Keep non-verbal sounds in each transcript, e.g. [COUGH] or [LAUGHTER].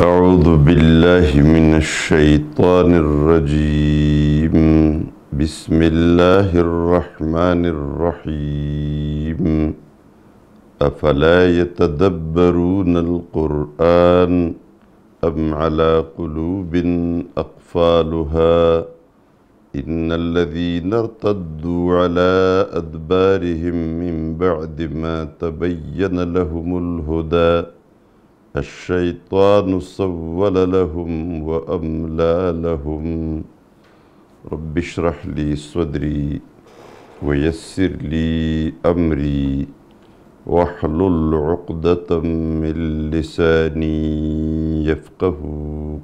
أعوذ بالله من الشيطان الرجيم. بسم الله الرحمن الرحيم. أفلا يتدبرون القرآن أم على قلوب أقفالها؟ إن الذين ارتدوا على أدبارهم من بعد ما تبين لهم الهدى الشيطان سول لهم وأملى لهم. رب اشرح لي صدري ويسر لي أمري. واحلل عقدة من لساني يفقه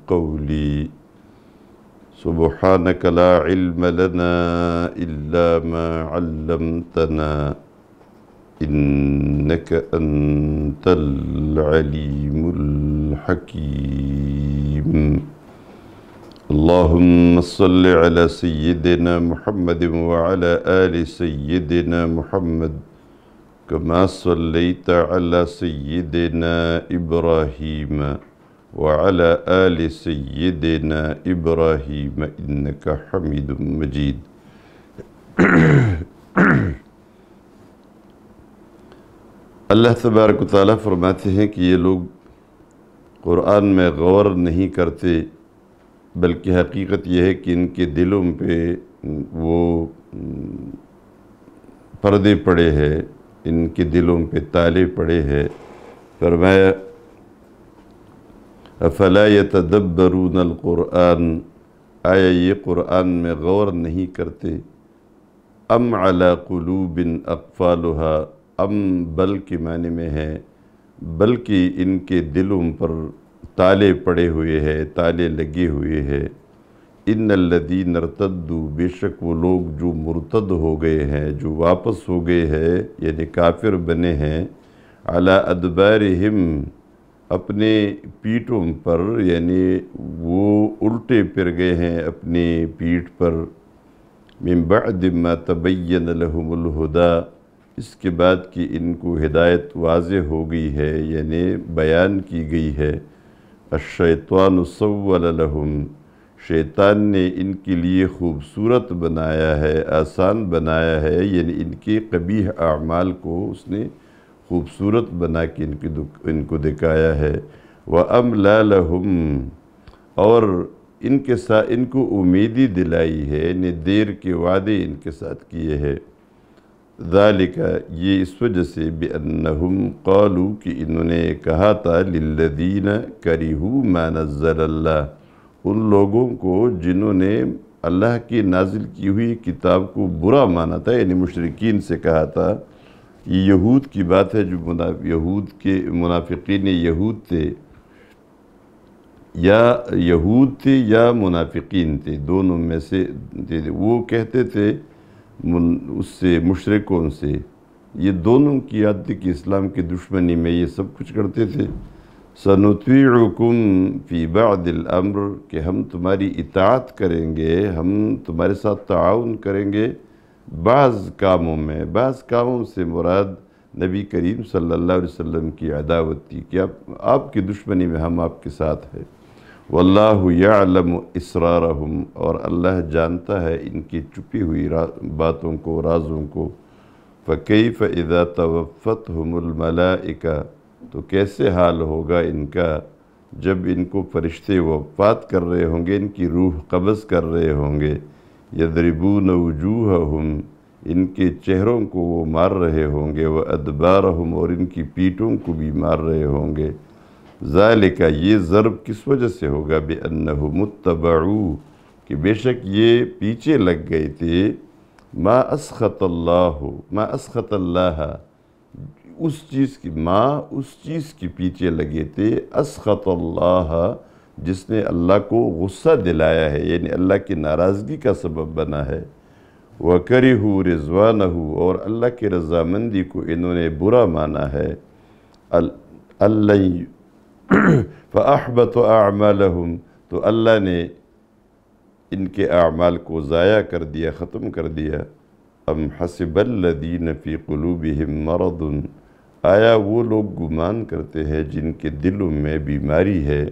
قولي. سبحانك لا علم لنا إلا ما علمتنا. إنك أنت العليم الحكيم. اللهم صل على سيدنا محمد وعلى آل سيدنا محمد كما صليت على سيدنا إبراهيم وعلى آل سيدنا إبراهيم إنك حميد مجيد. [CLEARS THROAT] اللہ تبارک و تعالیٰ فرماتے ہیں کہ یہ لوگ قرآن میں غور نہیں کرتے، بلکہ حقیقت یہ ہے کہ ان کے دلوں پہ وہ پردے پڑے ہیں، ان کے دلوں پہ تالے پڑے ہیں۔ فرمایا، افلا یتدبرون القرآن؟ آیا یہ قرآن میں غور نہیں کرتے؟ ام علی قلوب اقفالها ام بل کے معنی میں ہے، بلکہ ان کے دلوں پر تالے پڑے ہوئے ہیں، تالے لگے ہوئے ہیں۔ ان الذین ارتدوا، بے شک وہ لوگ جو مرتد ہو گئے ہیں، جو واپس ہو گئے ہیں یعنی کافر بنے ہیں، علی ادبارہم اپنے پیٹوں پر یعنی وہ الٹے پھر گئے ہیں اپنی پیٹھ پر۔ من بعد ما تبین لهم الہدا اس کے بعد کہ ان کو ہدایت واضح ہو گئی ہے یعنی بیان کی گئی ہے۔ الشیطان سول لهم شیطان نے ان کے لیے خوبصورت بنایا ہے، آسان بنایا ہے یعنی ان کے قبیح اعمال کو اس نے خوبصورت بنا کے ان کی ان کو دکھایا ہے۔ وَأَمْلَا لَهُمْ۔ اور ان کے ساتھ ان کو امیدی دلائی ہے یعنی دیر کے وعدے ان کے ساتھ کیے ہیں۔ ذالک یہ اس وجہ سے بِأَنَّهُمْ قَالُوا کہ انہوں نے کہا تھا لِلَّذِينَ كَرِهُوا مَا نَزَّلَ اللَّهِ ان لوگوں کو جنہوں نے اللہ کی نازل کی ہوئی کتاب کو برا مانا تھا یعنی مشرقین سے کہا تھا۔ یہ یہود کی بات ہے، جو یہود کے منافقین یہود تھے۔ یا یہود تھے یا منافقین تھے، دونوں میں سے تھے۔ وہ کہتے تھے اس سے مشرقوں سے۔ یہ دونوں کی عادت کی اسلام کی دشمنی میں یہ سب کچھ کرتے تھے۔ سنطویعکم فی بعد الامر کہ ہم تمہاری اطاعت کریں گے، ہم تمہارے ساتھ تعاون کریں گے۔ بعض کاموں میں، بعض کاموں سے مراد نبی کریم صلی اللہ علیہ وسلم کی عداوت تھی کہ آپ کی دشمنی میں ہم آپ کے ساتھ ہیں۔ واللہ یعلم اسرارہم، اور اللہ جانتا ہے ان کی چھپی ہوئی باتوں کو، رازوں کو۔ فَكَيْفَ إِذَا تَوَفَّتْهُمُ الْمَلَائِكَ تو کیسے حال ہوگا ان کا؟ جب ان کو فرشتے وفات کر رہے ہوں گے، ان کی روح قبض کر رہے ہوں گے۔ یضربون وجوہہم ان کے چہروں کو وہ مار رہے ہوں گے۔ وہ ادبارہم اور ان کی پیٹوں کو بھی مار رہے ہوں گے۔ ذالکہ یہ ضرب کس وجہ سے ہوگا؟ بِأَنَّهُ مُتَّبَعُوا کہ بے شک یہ پیچھے لگ گئے تھے۔ ما اسخط اللہ، ما اسخط اللہ، اس چیز کی ماں اس چیز کی پیچھے لگے تھے۔ اسخط اللہ، جس نے اللہ کو غصہ دلایا ہے یعنی اللہ کی ناراضگی کا سبب بنا ہے۔ وَكَرِهُ رِضْوَانَهُ اور اللہ کی رضامندی کو انہوں نے برا مانا ہے۔ اللہ [CLEARS THROAT] فَأَحْبَتُ أَعْمَالَهُمْ، تو اللہ نے ان کے اعمال کو ضائع کر دیا، ختم کر دیا۔ ام حسب الذین فی قلوبہم مرض۔ آیا وہ لوگ گمان کرتے ہیں جن کے دلوں میں بیماری ہے۔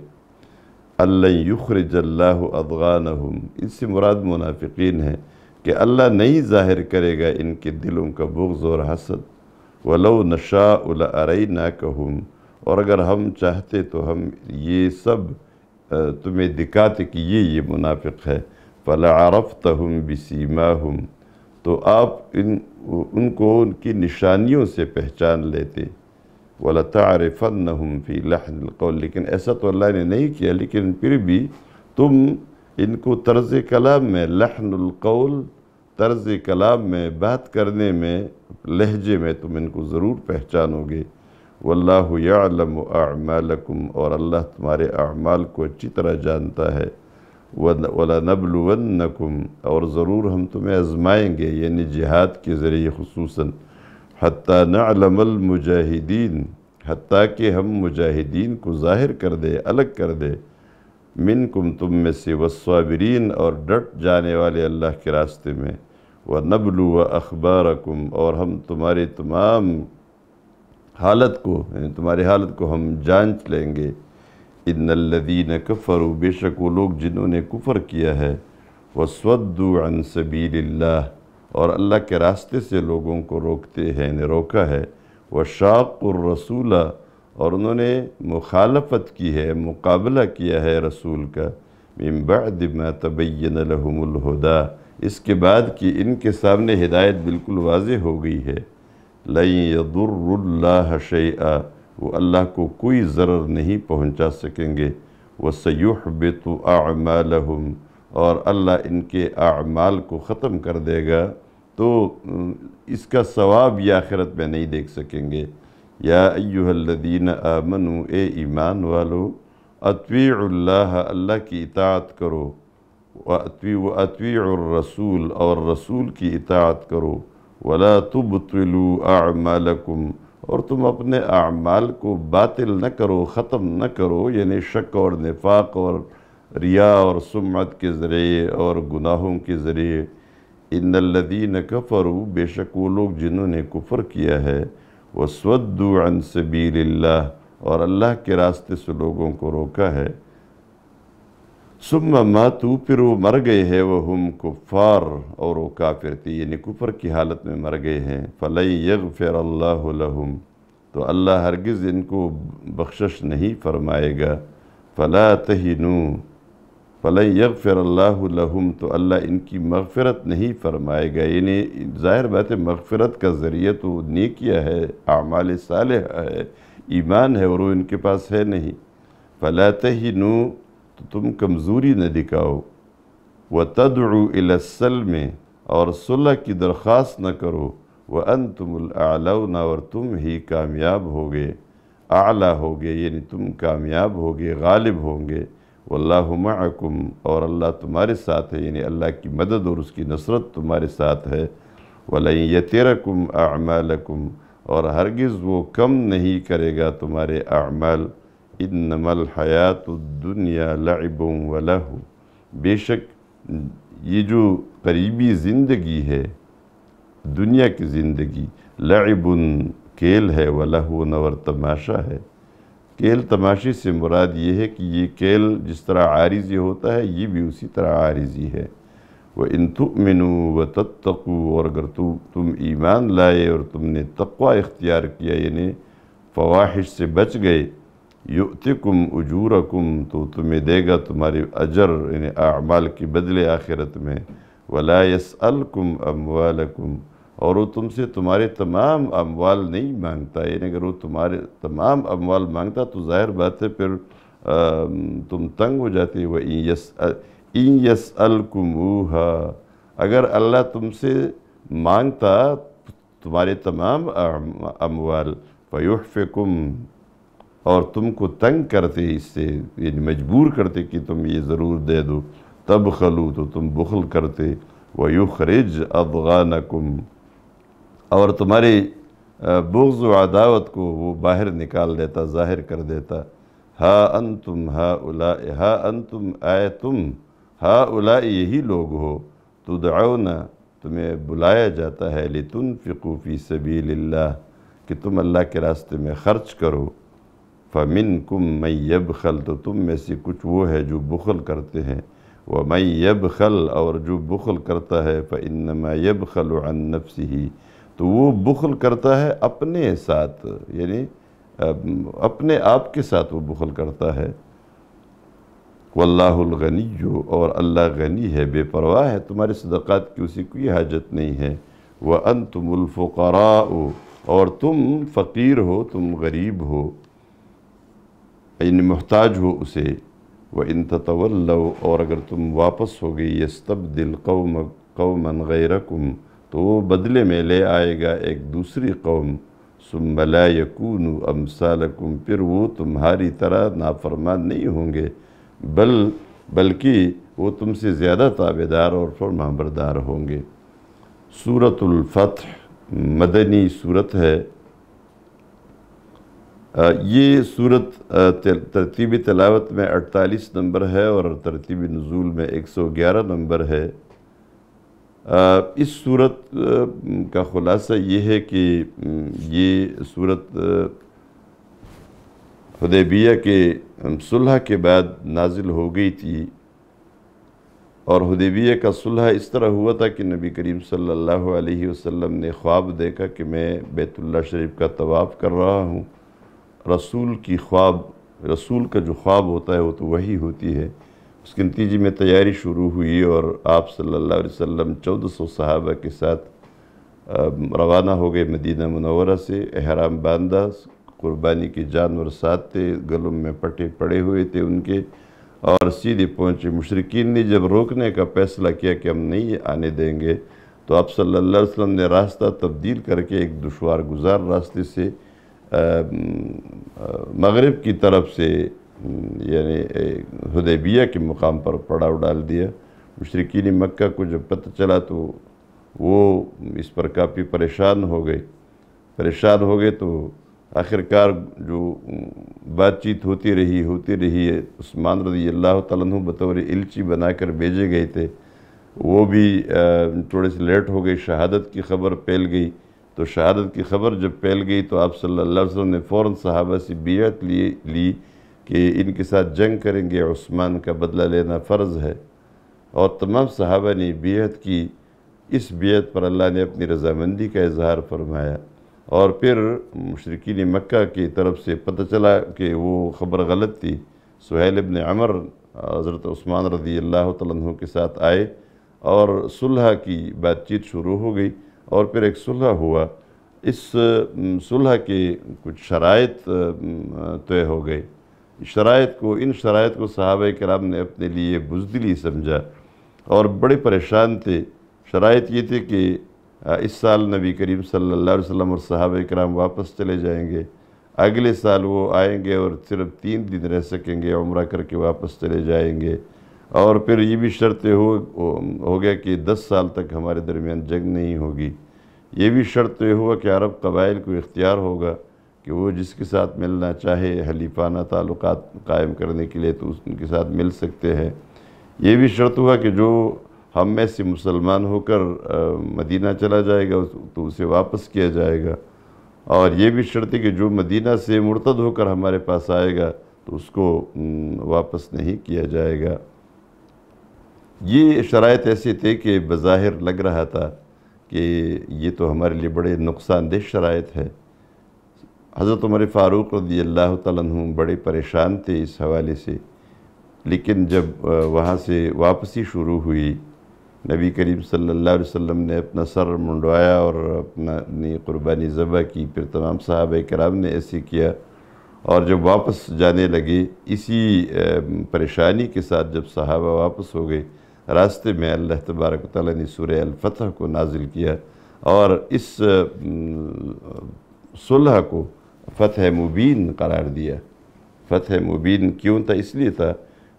اللہ یخرج اللہ ادغانہم اس سے مراد منافقین ہے کہ اللہ نہیں ظاہر کرے گا ان کے دلوں کا بغض اور حسد۔ ولو نشاء لأریناکہم اور اگر ہم چاہتے تو ہم یہ سب تمہیں دکھاتے کہ یہ یہ منافق ہے۔ فَلَعَرَفْتَهُمْ بِسِيمَاهُمْ۔ تو آپ ان ان کو ان کی نشانیوں سے پہچان لیتے۔ وَلَتَعْرِفَنَّهُمْ فِي لَحْنِ الْقَوْلِ۔ لیکن ایسا تو اللہ نے نہیں کیا، لیکن پھر بھی تم ان کو طرز کلام میں لحن القول، طرز کلام میں بات کرنے میں، لہجے میں تم ان کو ضرور پہچانو گے۔ واللہ یعلم اعمالکم اور اللہ تمہارے اعمال کو اچھی طرح جانتا ہے. وَلَنَبْلُوَنَّكُمْ اور ضرور ہم تمہیں ازمائیں گے یعنی جہاد کے ذریعے خصوصاً. حتیٰ نعلم المجاہدین حتیٰ کہ ہم مجاہدین کو ظاہر کر دے الگ کر دے منکم تم میں سے والصابرین اور ڈٹ جانے والے اللہ کے راستے میں. وَنَبْلُوَ أَخْبَارَكُمْ اور ہم تمہاری تمام حالت کو یعنی تمہاری حالت کو ہم جانچ لیں گے۔ ان الذین کفروا، بے شک وہ لوگ جنہوں نے کفر کیا ہے وَصْوَدُّوا عَن سَبِيلِ اللَّهِ، اور اللہ کے راستے سے لوگوں کو روکتے ہیں یعنی روکا ہے۔ وَشَاقُ الرَّسُولَ، اور انہوں نے مخالفت کی ہے، مقابلہ کیا ہے رسول کا۔ من بعد ما تبین لهم الہدا اس کے بعد کہ ان کے سامنے ہدایت بالکل واضح ہو گئی ہے۔ يَضُرُّ اللَّهَ شَيْئًا، وہ اللہ کو کوئی ضرر نہیں پہنچا سکیں گے۔ وَسَيُحْبِتُ أَعْمَالَهُمْ، اور اللہ ان کے اعمال کو ختم کر دے گا۔ تو اس کا ثواب یہ آخرت میں نہیں دیکھ سکیں گے۔ یا ایوہ الذین آمنوا، اے ایمان والو اطویع اللہ اللہ کی اطاعت کرو۔ وَأَطْوِيعُ الرَّسُولِ، اور رسول کی اطاعت کرو۔ وَلَا تُبْطِلُوا أَعْمَالَكُمْ اور تم اپنے اعمال کو باطل نہ کرو، ختم نہ کرو یعنی شک اور نفاق اور ریا اور سمعت کے ذریعے اور گناہوں کے ذریعے۔ ان الذین کفروا بے شک وہ لوگ جنہوں نے کفر کیا ہے۔ وَسْوَدُّوا عَن سَبِيلِ اللَّهِ اور اللہ کے راستے سے لوگوں کو روکا ہے۔ ثم ماتو پھر وہ مر گئے ہیں وہ ہم کفار اور وہ کافر تھی یعنی کفر کی حالت میں مر گئے ہیں۔ فَلَيْ يَغْفِرَ اللَّهُ لَهُمْ۔ تو اللہ ہرگز ان کو بخشش نہیں فرمائے گا۔ فَلَا تَهِنُوا۔ فَلَيْ يَغْفِرَ اللَّهُ لَهُمْ۔ تو اللہ ان کی مغفرت نہیں فرمائے گا۔ یعنی ظاہر بات ہے، مغفرت کا ذریعہ تو نیکیہ ہے، اعمال صالحہ ہے، ایمان ہے اور وہ ان کے پاس ہے نہیں۔ فَلَا تَهِنُوا۔ تو تم کمزوری نہ دکھاؤ۔ وَتَدْعُوا إِلَى السَّلْمِ اور صلح کی درخواست نہ کرو۔ وَأَنْتُمُ الْأَعْلَوْنَ اور تم ہی کامیاب ہوگے۔ اعلیٰ ہوگے یعنی تم کامیاب ہوگے، غالب ہوں گے۔ واللہ معکم اور اللہ تمہارے ساتھ ہے یعنی اللہ کی مدد اور اس کی نصرت تمہارے ساتھ ہے۔ وَلَن يَتِرَكُمْ أَعْمَالَكُمْ اور ہرگز وہ کم نہیں کرے گا تمہارے اعمال۔ انما الحیات الدنیا لعب ولہو بے شک یہ جو قریبی زندگی ہے، دنیا کی زندگی، لعب کیل ہے ولہو اور تماشا ہے۔ کیل تماشی سے مراد یہ ہے کہ یہ کیل جس طرح عارضی ہوتا ہے، یہ بھی اسی طرح عارضی ہے۔ وہ تُؤْمِنُوا وَتَتَّقُوا، اور اگر تم ایمان لائے اور تم نے تقوی اختیار کیا یعنی فواحش سے بچ گئے یؤتکم اجورکم، تو تمہیں دے گا تمہاری اجر یعنی اعمال کی بدلے آخرت میں۔ وَلَا يَسْأَلْكُمْ أَمْوَالَكُمْ، اور وہ تم سے تمہارے تمام اموال نہیں مانگتا۔ یعنی اگر وہ تمہارے تمام اموال مانگتا، تو ظاہر بات ہے، پھر تم تنگ ہو جاتی وہ این یس اگر اللہ تم سے مانگتا تمہارے تمام اموال فیحفکم اور تم کو تنگ کرتے اس سے یعنی مجبور کرتے کہ تم یہ ضرور دے دو۔ تب خلو تو تم بخل کرتے۔ وَيُخْرِجْ أَضْغَانَكُمْ۔ اور تمہاری بغض و عداوت کو وہ باہر نکال دیتا، ظاہر کر دیتا۔ ہا انتم ہا اولا ہا انتم آئے تم ہا اولا یہی لوگ ہو۔ تدعونا تمہیں بلایا جاتا ہے۔ لتنفقوا فی سبیل اللہ کہ تم اللہ کے راستے میں خرچ کرو۔ فمن کم میں یب خل تو تم میں سے کچھ وہ ہے جو بخل کرتے ہیں۔ وہ میں یب خل اور جو بخل کرتا ہے فَإِنَّمَا يَبْخَلُ عَن نَفْسِهِ تو وہ بخل کرتا ہے اپنے ساتھ یعنی اپنے آپ کے ساتھ وہ بخل کرتا ہے۔ واللہ الغنی، اور اللہ غنی ہے، بے پرواہ ہے، تمہارے صدقات کی اسی کوئی حاجت نہیں ہے۔ وَأَنْتُمُ الْفُقَرَاءُ، اور تم فقیر ہو، تم غریب ہو۔ یعنی محتاج ہو اسے، وَإِن تَتَوَلَّوْا اور اگر تم واپس ہو گئی يَسْتَبْدِلْ قَوْمَ قَوْمًا غَيْرَكُمْ تو وہ بدلے میں لے آئے گا ایک دوسری قوم، ثُمَّ لَا يَكُونُوا أَمْثَالَكُمْ پھر وہ تمہاری طرح نافرمان نہیں ہوں گے، بل، بلکہ وہ تم سے زیادہ تابدار اور فرما بردار ہوں گے۔ سورة الفتح، مدنی صورت ہے۔ یہ صورت ترتیبی تلاوت میں اڑتالیس نمبر ہے اور ترتیبی نزول میں ایک سو گیارہ نمبر ہے۔ اس صورت کا خلاصہ یہ ہے کہ یہ صورت حدیبیہ کے صلح کے بعد نازل ہو گئی تھی اور حدیبیہ کا صلح اس طرح ہوا تھا کہ نبی کریم صلی اللہ علیہ وسلم نے خواب دیکھا کہ میں بیت اللہ شریف کا طواف کر رہا ہوں۔ رسول کی خواب، رسول کا جو خواب ہوتا ہے وہ تو وہی ہوتی ہے۔ اس کے نتیجے میں تیاری شروع ہوئی اور آپ صلی اللہ علیہ وسلم چودہ سو صحابہ کے ساتھ روانہ ہو گئے مدینہ منورہ سے۔ احرام باندھا قربانی کے جانور ساتھ تھے، گلوں میں پٹے پڑے ہوئے تھے ان کے۔ اور سیدھے پہنچے مشرقین نے جب روکنے کا فیصلہ کیا کہ ہم نہیں آنے دیں گے، تو آپ صلی اللہ علیہ وسلم نے راستہ تبدیل کر کے ایک دشوار گزار راستے سے مغرب کی طرف سے یعنی حدیبیہ کے مقام پر پڑاؤ ڈال دیا۔ مشرقین مکہ کو جب پتہ چلا تو وہ اس پر کافی پریشان ہو گئے۔ پریشان ہو گئے تو آخرکار جو بات چیت ہوتی رہی ہوتی رہی ہے، عثمان رضی اللہ تعالیٰ عنہ بطور الچی بنا کر بھیجے گئے تھے۔ وہ بھی تھوڑے سے لیٹ ہو گئی شہادت کی خبر پھیل گئی۔ تو شہادت کی خبر جب پھیل گئی تو آپ صلی اللہ علیہ وسلم نے فوراً صحابہ سے بیعت لی لی کہ ان کے ساتھ جنگ کریں گے، عثمان کا بدلہ لینا فرض ہے۔ اور تمام صحابہ نے بیعت کی۔ اس بیعت پر اللہ نے اپنی رضامندی کا اظہار فرمایا۔ اور پھر مشرقین مکہ کی طرف سے پتہ چلا کہ وہ خبر غلط تھی۔ سہیل ابن عمر، حضرت عثمان رضی اللہ تعالیٰ عنہ کے ساتھ آئے اور صلح کی بات چیت شروع ہو گئی۔ اور پھر ایک صلح ہوا۔ اس صلح کے کچھ شرائط طے ہو گئے شرائط کو، ان شرائط کو صحابہ کرام نے اپنے لیے بزدلی سمجھا اور بڑے پریشان تھے۔ شرائط یہ تھے کہ اس سال نبی کریم صلی اللہ علیہ وسلم اور صحابہ کرام واپس چلے جائیں گے۔ اگلے سال وہ آئیں گے اور صرف تین دن رہ سکیں گے، عمرہ کر کے واپس چلے جائیں گے۔ اور پھر یہ بھی شرط ہو ہو گیا کہ دس سال تک ہمارے درمیان جنگ نہیں ہوگی۔ یہ بھی شرط یہ ہوا کہ عرب قبائل کو اختیار ہوگا کہ وہ جس کے ساتھ ملنا چاہے، حلیفانہ تعلقات قائم کرنے کے لیے تو ان کے ساتھ مل سکتے ہیں۔ یہ بھی شرط ہوا کہ جو ہم میں سے مسلمان ہو کر مدینہ چلا جائے گا تو اسے واپس کیا جائے گا۔ اور یہ بھی شرط ہے کہ جو مدینہ سے مرتد ہو کر ہمارے پاس آئے گا، تو اس کو واپس نہیں کیا جائے گا۔ یہ شرائط ایسے تھے کہ بظاہر لگ رہا تھا کہ یہ تو ہمارے لیے بڑے نقصان دہ شرائط ہے۔ حضرت عمر فاروق رضی اللہ تعالیٰ عنہ بڑے پریشان تھے اس حوالے سے۔ لیکن جب وہاں سے واپسی شروع ہوئی، نبی کریم صلی اللہ علیہ وسلم نے اپنا سر منڈوایا اور اپنا اپنی قربانی ذبح کی۔ پھر تمام صحابہ کرام نے ایسے کیا اور جب واپس جانے لگے، اسی پریشانی کے ساتھ جب صحابہ واپس ہو گئے راستے میں اللہ تبارک و تعالیٰ نے سورہ الفتح کو نازل کیا اور اس صلح کو فتح مبین قرار دیا۔ فتح مبین کیوں تھا؟ اس لیے تھا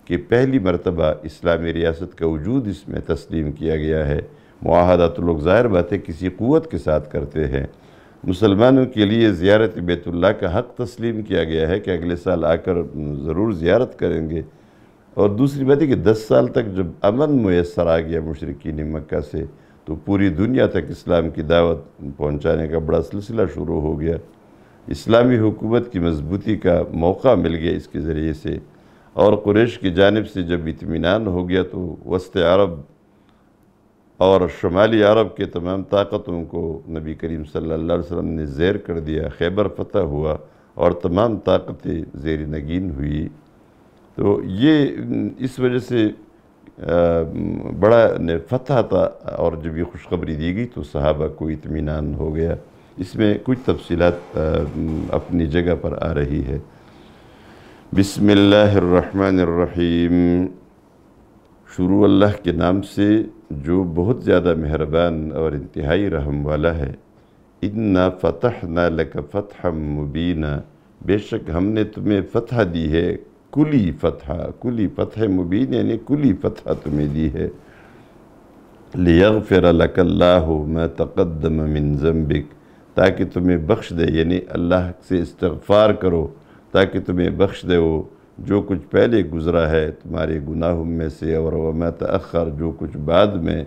کہ پہلی مرتبہ اسلامی ریاست کا وجود اس میں تسلیم کیا گیا ہے۔ معاہدہ تو لوگ ظاہر بات ہے کسی قوت کے ساتھ کرتے ہیں۔ مسلمانوں کے لیے زیارت بیت اللہ کا حق تسلیم کیا گیا ہے کہ اگلے سال آ کر ضرور زیارت کریں گے۔ اور دوسری بات ہے کہ دس سال تک جب امن میسر آ گیا مشرقین مکہ سے، تو پوری دنیا تک اسلام کی دعوت پہنچانے کا بڑا سلسلہ شروع ہو گیا۔ اسلامی حکومت کی مضبوطی کا موقع مل گیا اس کے ذریعے سے۔ اور قریش کی جانب سے جب اطمینان ہو گیا، تو وسط عرب اور شمالی عرب کے تمام طاقتوں کو نبی کریم صلی اللہ علیہ وسلم نے زیر کر دیا، خیبر فتح ہوا اور تمام طاقتیں زیر نگین ہوئی۔ تو یہ اس وجہ سے بڑا فتح تھا اور جب یہ خوشخبری دی گئی تو صحابہ کو اطمینان ہو گیا۔ اس میں کچھ تفصیلات اپنی جگہ پر آ رہی ہے۔ بسم اللہ الرحمن الرحیم۔ شروع اللہ کے نام سے جو بہت زیادہ مہربان اور انتہائی رحم والا ہے۔ انا فتح لک فتح مبینہ بے شک ہم نے تمہیں فتح دی ہے۔ کلی فتح کلی فتح مبین یعنی کلی فتح تمہیں دی ہے۔ لِيَغْفِرَ لَكَ اللَّهُ مَا تَقَدَّمَ مِن ذَنْبِكَ تاکہ تمہیں بخش دے یعنی اللہ سے استغفار کرو، تاکہ تمہیں بخش دے وہ جو کچھ پہلے گزرا ہے، تمہارے گناہوں میں سے، اور وَمَا تَأَخَّرْ جو کچھ بعد میں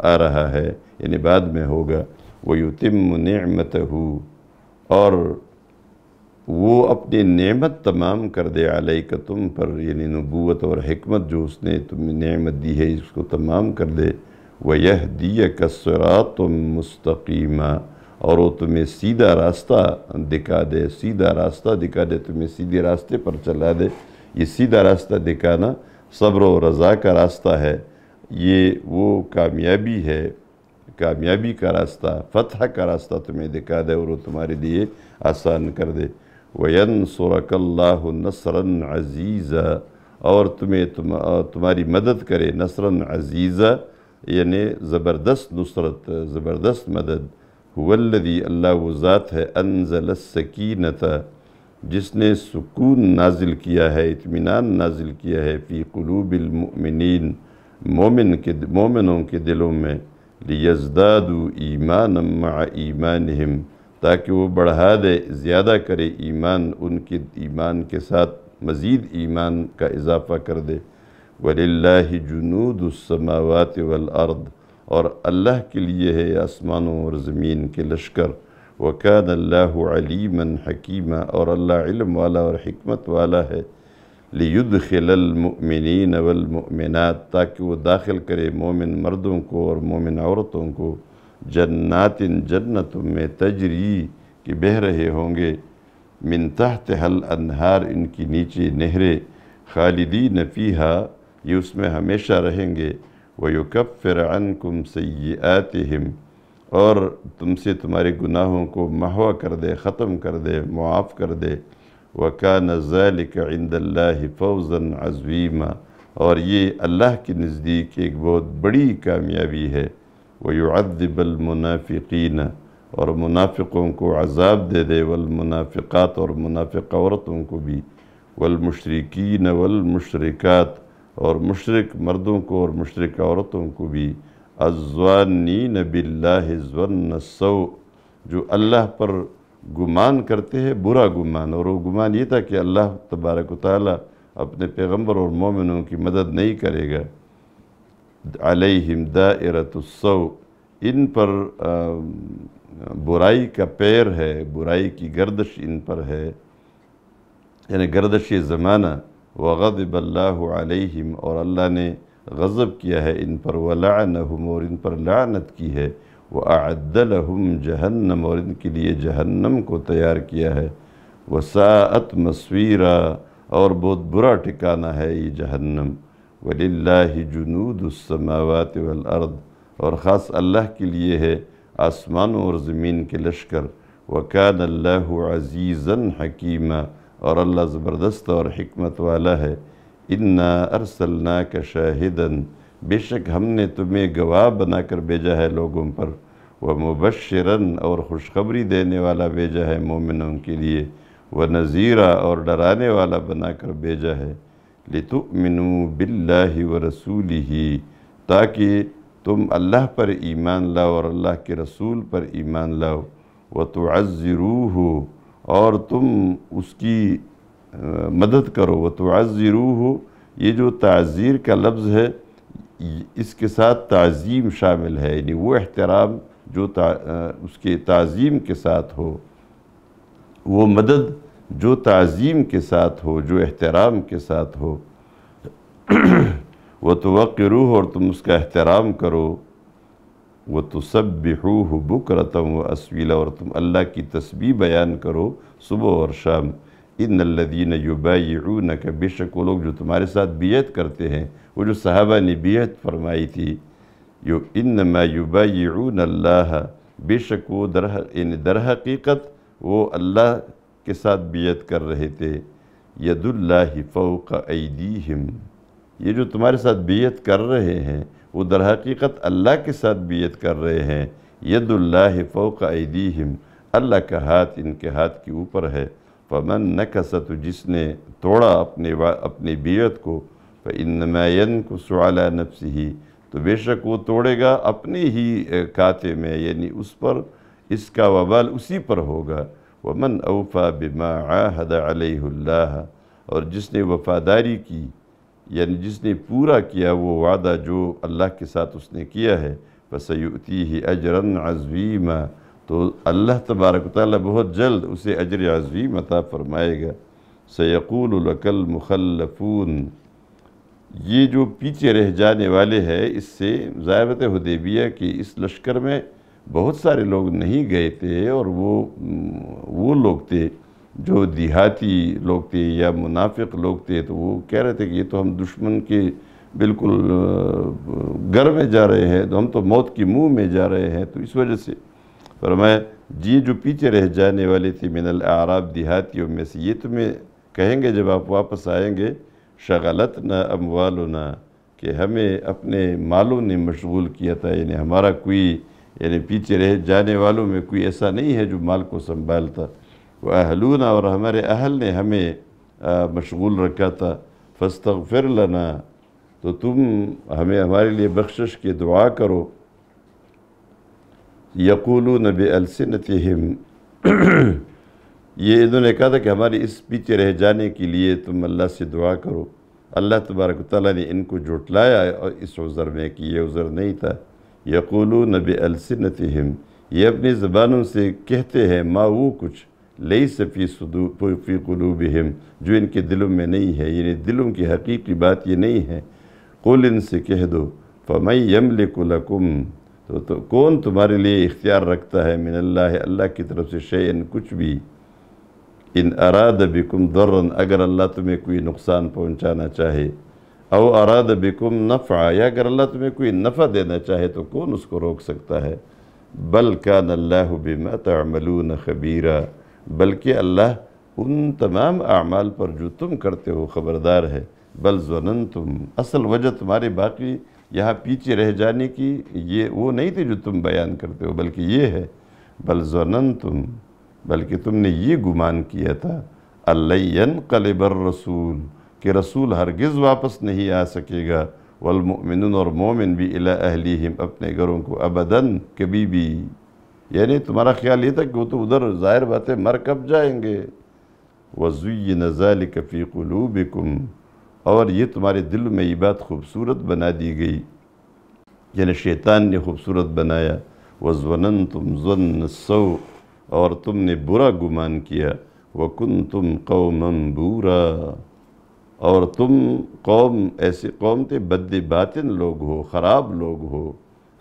آ رہا ہے یعنی بعد میں ہوگا۔ وَيُتِمُّ نِعْمَتَهُ، اور وہ اپنی نعمت تمام کر دے علیہ تم پر یعنی نبوت اور حکمت جو اس نے تمہیں نعمت دی ہے، اس کو تمام کر دے۔ وَيَهْدِيَكَ صِرَاطٌ مُسْتَقِيمًا اور وہ تمہیں سیدھا راستہ دکھا دے، سیدھا راستہ دکھا دے، تمہیں سیدھے راستے پر چلا دے۔ یہ سیدھا راستہ دکھانا صبر و رضا کا راستہ ہے۔ یہ وہ کامیابی ہے، کامیابی کا راستہ، فتح کا راستہ تمہیں دکھا دے اور وہ تمہارے لیے آسان کر دے۔ وَيَنْصُرَكَ اللَّهُ نَصْرًا عَزِيزًا۔ اور تمہیں تمہاری مدد کرے نصرًا عزیزہ یعنی زبردست نصرت، زبردست مدد۔ الذي اللہ وہ ذات ہے، انزل السکینة جس نے سکون نازل کیا ہے، اطمینان نازل کیا ہے، فی قلوب المؤمنین، مومن کے، مومنوں کے دلوں میں۔ لیزدادوا ایمانا مع ایمانہم۔ تاکہ وہ بڑھا دے، زیادہ کرے ایمان، ان کے ایمان کے ساتھ مزید ایمان کا اضافہ کر دے۔ وَلِلَّهِ جُنُودُ السَّمَاوَاتِ وَالْأَرْضِ، اور اللہ کے لیے ہے آسمانوں اور زمین کے لشکر۔ وَكَانَ اللَّهُ عَلِيمًا حَكِيمًا، اور اللہ علم والا اور حکمت والا ہے۔ لِيُدْخِلَ الْمُؤْمِنِينَ وَالْمُؤْمِنَاتِ، تاکہ وہ داخل کرے مومن مردوں کو اور مومن عورتوں کو۔ جنات جنت میں تجری کہ بہ رہے ہوں گے۔ من تحت حل انہار ان کی نیچے نہریں خالدین فیہا، یہ اس میں ہمیشہ رہیں گے۔ وَيُكَفِّرَ عَنْكُمْ سَيِّئَاتِهِمْ اور تم سے تمہارے گناہوں کو محو کر دے، ختم کر دے، معاف کر دے۔ وَكَانَ ذَلِكَ عِنْدَ اللَّهِ فَوْزًا عَزْوِيمًا اور یہ اللہ کی نزدیک ایک بہت بڑی کامیابی ہے۔ وَيُعَذِّبَ الْمُنَافِقِينَ، اور منافقوں کو عذاب دے دے، والمنافقات اور منافق عورتوں کو بھی، والمشرکین والمشرکات اور مشرک مردوں کو اور مشرک عورتوں کو بھی الزوانین باللہ زون السوء، جو اللہ پر گمان کرتے ہیں، برا گمان، اور وہ گمان یہ تھا کہ اللہ تبارک و تعالیٰ اپنے پیغمبر اور مومنوں کی مدد نہیں کرے گا۔ علیہم دائرت السوء، ان پر برائی کا پیر ہے، برائی کی گردش ان پر ہے۔ یعنی گردش زمانہ، وغضب اللہ علیہم، اور اللہ نے غضب کیا ہے ان پر، ولعنہم، اور ان پر لعنت کی ہے۔ وَأَعَدَّ لَهُمْ جَهَنَّمْ اور ان کے لیے جہنم کو تیار کیا ہے۔ وَسَاءَتْ مَصْوِيرًا اور بہت برا ٹھکانہ ہے یہ جہنم۔ وَلِلَّهِ جُنُودُ السَّمَاوَاتِ وَالْأَرْضِ اور خاص اللہ کے لیے ہے آسمانوں اور زمین کے لشکر۔ وَكَانَ اللَّهُ عَزِيزًا حَكِيمًا اور اللہ زبردست اور حکمت والا ہے۔ اِنَّا أَرْسَلْنَاكَ شَاهِدًا۔ بے شک ہم نے تمہیں گواہ بنا کر بھیجا ہے لوگوں پر۔ وَمُبَشِّرًا اور خوشخبری دینے والا بھیجا ہے مومنوں کے لیے۔ وَنَزِيرًا اور ڈرانے والا بنا کر بھیجا ہے۔ لِتُؤْمِنُوا بِاللَّهِ وَرَسُولِهِ، تاکہ تم اللہ پر ایمان لاؤ اور اللہ کے رسول پر ایمان لاؤ۔ وَتُعَزِّرُوهُ، اور تم اس کی مدد کرو۔ وَتُعَزِّرُوهُ، یہ جو تعزیر کا لفظ ہے، اس کے ساتھ تعظیم شامل ہے۔ یعنی وہ احترام جو اس کے تعظیم کے ساتھ ہو۔ وہ مدد جو تعظیم کے ساتھ ہو، جو احترام کے ساتھ ہو [CLEARS THROAT] وہ تو اور تم اس کا احترام کرو وہ تو سب بحو بکرتم و اسویلا اور تم اللہ کی تسبیح بیان کرو صبح اور شام۔ ان الذین یبایعونک بے شک وہ لوگ جو تمہارے ساتھ بیعت کرتے ہیں، وہ جو صحابہ نے بیعت فرمائی تھی۔ یو انما یبایعون اللہ بے شک وہ در یعنی در حقیقت وہ اللہ کے ساتھ بیعت کر رہے تھے ید اللہ فوق ایدیہم۔ یہ جو تمہارے ساتھ بیعت کر رہے ہیں، وہ در حقیقت اللہ کے ساتھ بیعت کر رہے ہیں۔ ید اللہ فوق ایدیہم۔ اللہ کا ہاتھ ان کے ہاتھ کے اوپر ہے۔ فمن نکست جس نے توڑا اپنے اپنی بیعت کو، فَإِنَّمَا يَنْكُسُ عَلَى نَفْسِهِ۔ تو بے شک وہ توڑے گا اپنی ہی کاتے میں یعنی اس پر، اس کا وبال اسی پر ہوگا۔ وَمَنْ أَوْفَى بِمَا عَاهَدَ عَلَيْهُ اللَّهَ اور جس نے وفاداری کی یعنی جس نے پورا کیا وہ وعدہ جو اللہ کے ساتھ اس نے کیا ہے فَسَيُؤْتِيهِ أَجْرًا عَزْوِيمًا تو اللہ تبارک و تعالیٰ بہت جلد اسے اجر عظیم عطا فرمائے گا۔ سیقول لکل مخلفون یہ جو پیچھے رہ جانے والے ہیں، اس سے ضائبت حدیبیہ کی اس لشکر میں بہت سارے لوگ نہیں گئے تھے اور وہ وہ لوگ تھے جو دیہاتی لوگ تھے یا منافق لوگ تھے، تو وہ کہہ رہے تھے کہ یہ تو ہم دشمن کے بالکل گھر میں جا رہے ہیں، تو ہم تو موت کی منہ میں جا رہے ہیں، تو اس وجہ سے۔ فرمایا جی جو پیچھے رہ جانے والی تھی من الاعراب دیہاتیوں میں سے، یہ تمہیں کہیں گے جب آپ واپس آئیں گے، شغلتنا اموالنا، کہ ہمیں اپنے مالوں نے مشغول کیا تھا یعنی ہمارا کوئی یعنی پیچھے رہ جانے والوں میں کوئی ایسا نہیں ہے جو مال کو سنبھالتا۔ وہ اہلونا اور ہمارے اہل نے ہمیں مشغول رکھا تھا۔ فاستغفر لنا۔ تو تم ہمیں ہمارے لیے بخشش کی دعا کرو۔ یقولون بألسنتہم۔ یہ انہوں نے کہا تھا کہ ہماری اس پیچھے رہ جانے کے لیے تم اللہ سے دعا کرو۔ اللہ تبارک و تعالیٰ نے ان کو جھٹلایا اور اس عذر میں کہ یہ عذر نہیں تھا۔ یقولون بألسنتہم۔ یہ اپنی زبانوں سے کہتے ہیں، ما وہ کچھ لئی فی فی قلوبہم۔ جو ان کے دلوں میں نہیں ہے یعنی دلوں کی حقیقی بات یہ نہیں ہے۔ قول ان سے کہہ دو، فَمَنْ يَمْلِكُ لَكُمْ تو تو کون تمہارے لیے اختیار رکھتا ہے؟ من اللہ اللہ کی طرف سے شیئن، کچھ بھی۔ ان اراد بکم درن اگر اللہ تمہیں کوئی نقصان پہنچانا چاہے۔ او اراد بکم نفع، یا اگر اللہ تمہیں کوئی نفع دینا چاہے تو کون اس کو روک سکتا ہے؟ بل کان اللہ بما تعملون خبیرہ بلکہ اللہ ان تمام اعمال پر جو تم کرتے ہو خبردار ہے۔ بل ظننتم، اصل وجہ تمہاری باقی یہاں پیچھے رہ جانے کی یہ وہ نہیں تھی جو تم بیان کرتے ہو، بلکہ یہ ہے۔ بل ظننتم، بلکہ تم نے یہ گمان کیا تھا۔ اللہ قلب الرسول کہ رسول ہرگز واپس نہیں آ سکے گا۔ والمؤمنون اور مومن بھی الہ اہلیہم، اپنے گھروں کو ابداً کبھی بھی۔ یعنی تمہارا خیال یہ تھا کہ وہ تو ادھر ظاہر باتیں مر کب جائیں گے۔ وَزُيِّنَ ذَلِكَ فِي قُلُوبِكُمْ۔ اور یہ تمہارے دل میں یہ بات خوبصورت بنا دی گئی۔ یعنی شیطان نے خوبصورت بنایا۔ وَزْوَنَنْتُمْ ظَنَّ السَّوْء۔ اور تم نے برا گمان کیا۔ وَكُنْتُمْ قَوْمًا بُورًا۔ اور تم قوم ایسے قوم تھے بد باطن لوگ ہو، خراب لوگ ہو،